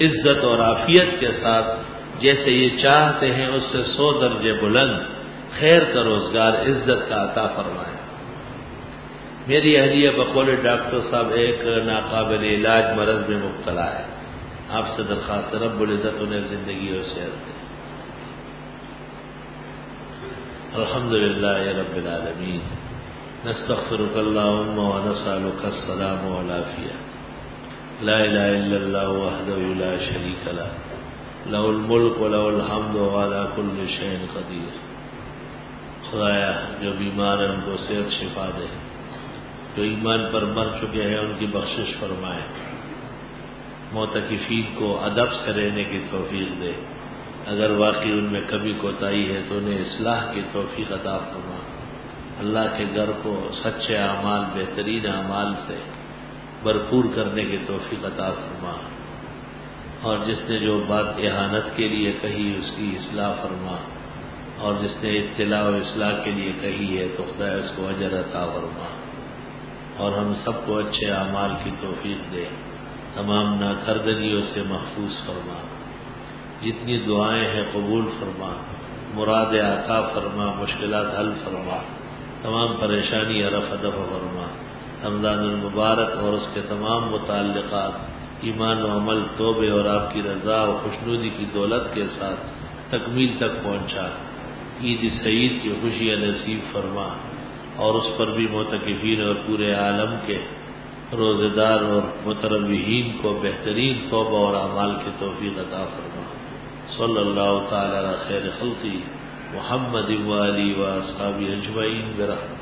عزت اور عافیت کے ساتھ جیسے یہ چاہتے ہیں، اس سے سو درجے بلند، خیر کا روزگار، عزت کا عطا فرمائے۔ میری اہلیہ بقول ڈاکٹر صاحب ایک ناقابل علاج مرض میں مبتلا ہے۔ آپ سے درخواست رب العزت انہیں زندگی اور صحت دے۔ الحمد للہ رب العالمین۔ نستغفرك اللهم ونسألك السلام والعافية لا إله إلا الله وحده لا شريك له له الملك وله الحمد وعلى كل شيء قدير خدایا، جو بیمار ہیں، ان کو صحت شفا دے۔ جو ایمان پر مر چکے ہیں، ان کی بخشش فرمائے۔ موتقفین کو ادب سے رہنے کی توفیق دے۔ اگر واقعی ان میں کبھی کوتاہی ہے، تو انہیں اصلاح کی توفیق عطا فرما۔ اللہ کے گھر کو سچے اعمال، بہترین اعمال سے بھرپور کرنے کی توفیق عطا فرما۔ اور جس نے جو بات احانت کے لیے کہی، اس کی اصلاح فرما۔ اور جس نے اطلاع و اصلاح کے لیے کہی ہے، تو خدا اس کو اجر عطا فرما۔ اور ہم سب کو اچھے اعمال کی توفیق دے۔ تمام ناکردنیوں سے محفوظ فرما۔ جتنی دعائیں ہیں قبول فرما۔ مراد عطا فرما، مشکلات حل فرما۔ تمام پریشانی ارف ادف فرما۔ رمضان المبارک اور اس کے تمام متعلقات، ایمان و عمل توبے اور آپ کی رضا و خوشنودی کی دولت کے ساتھ تکمیل تک پہنچا۔ عید سعید کی خوشی نصیب فرما۔ اور اس پر بھی متقفین اور پورے عالم کے روزے دار اور متربین کو بہترین توبہ اور اعمال کی توفیق عطا فرما۔ صلی اللہ تعالی خیر خلقی محمد والی و صحابی اجمعین۔ برحمت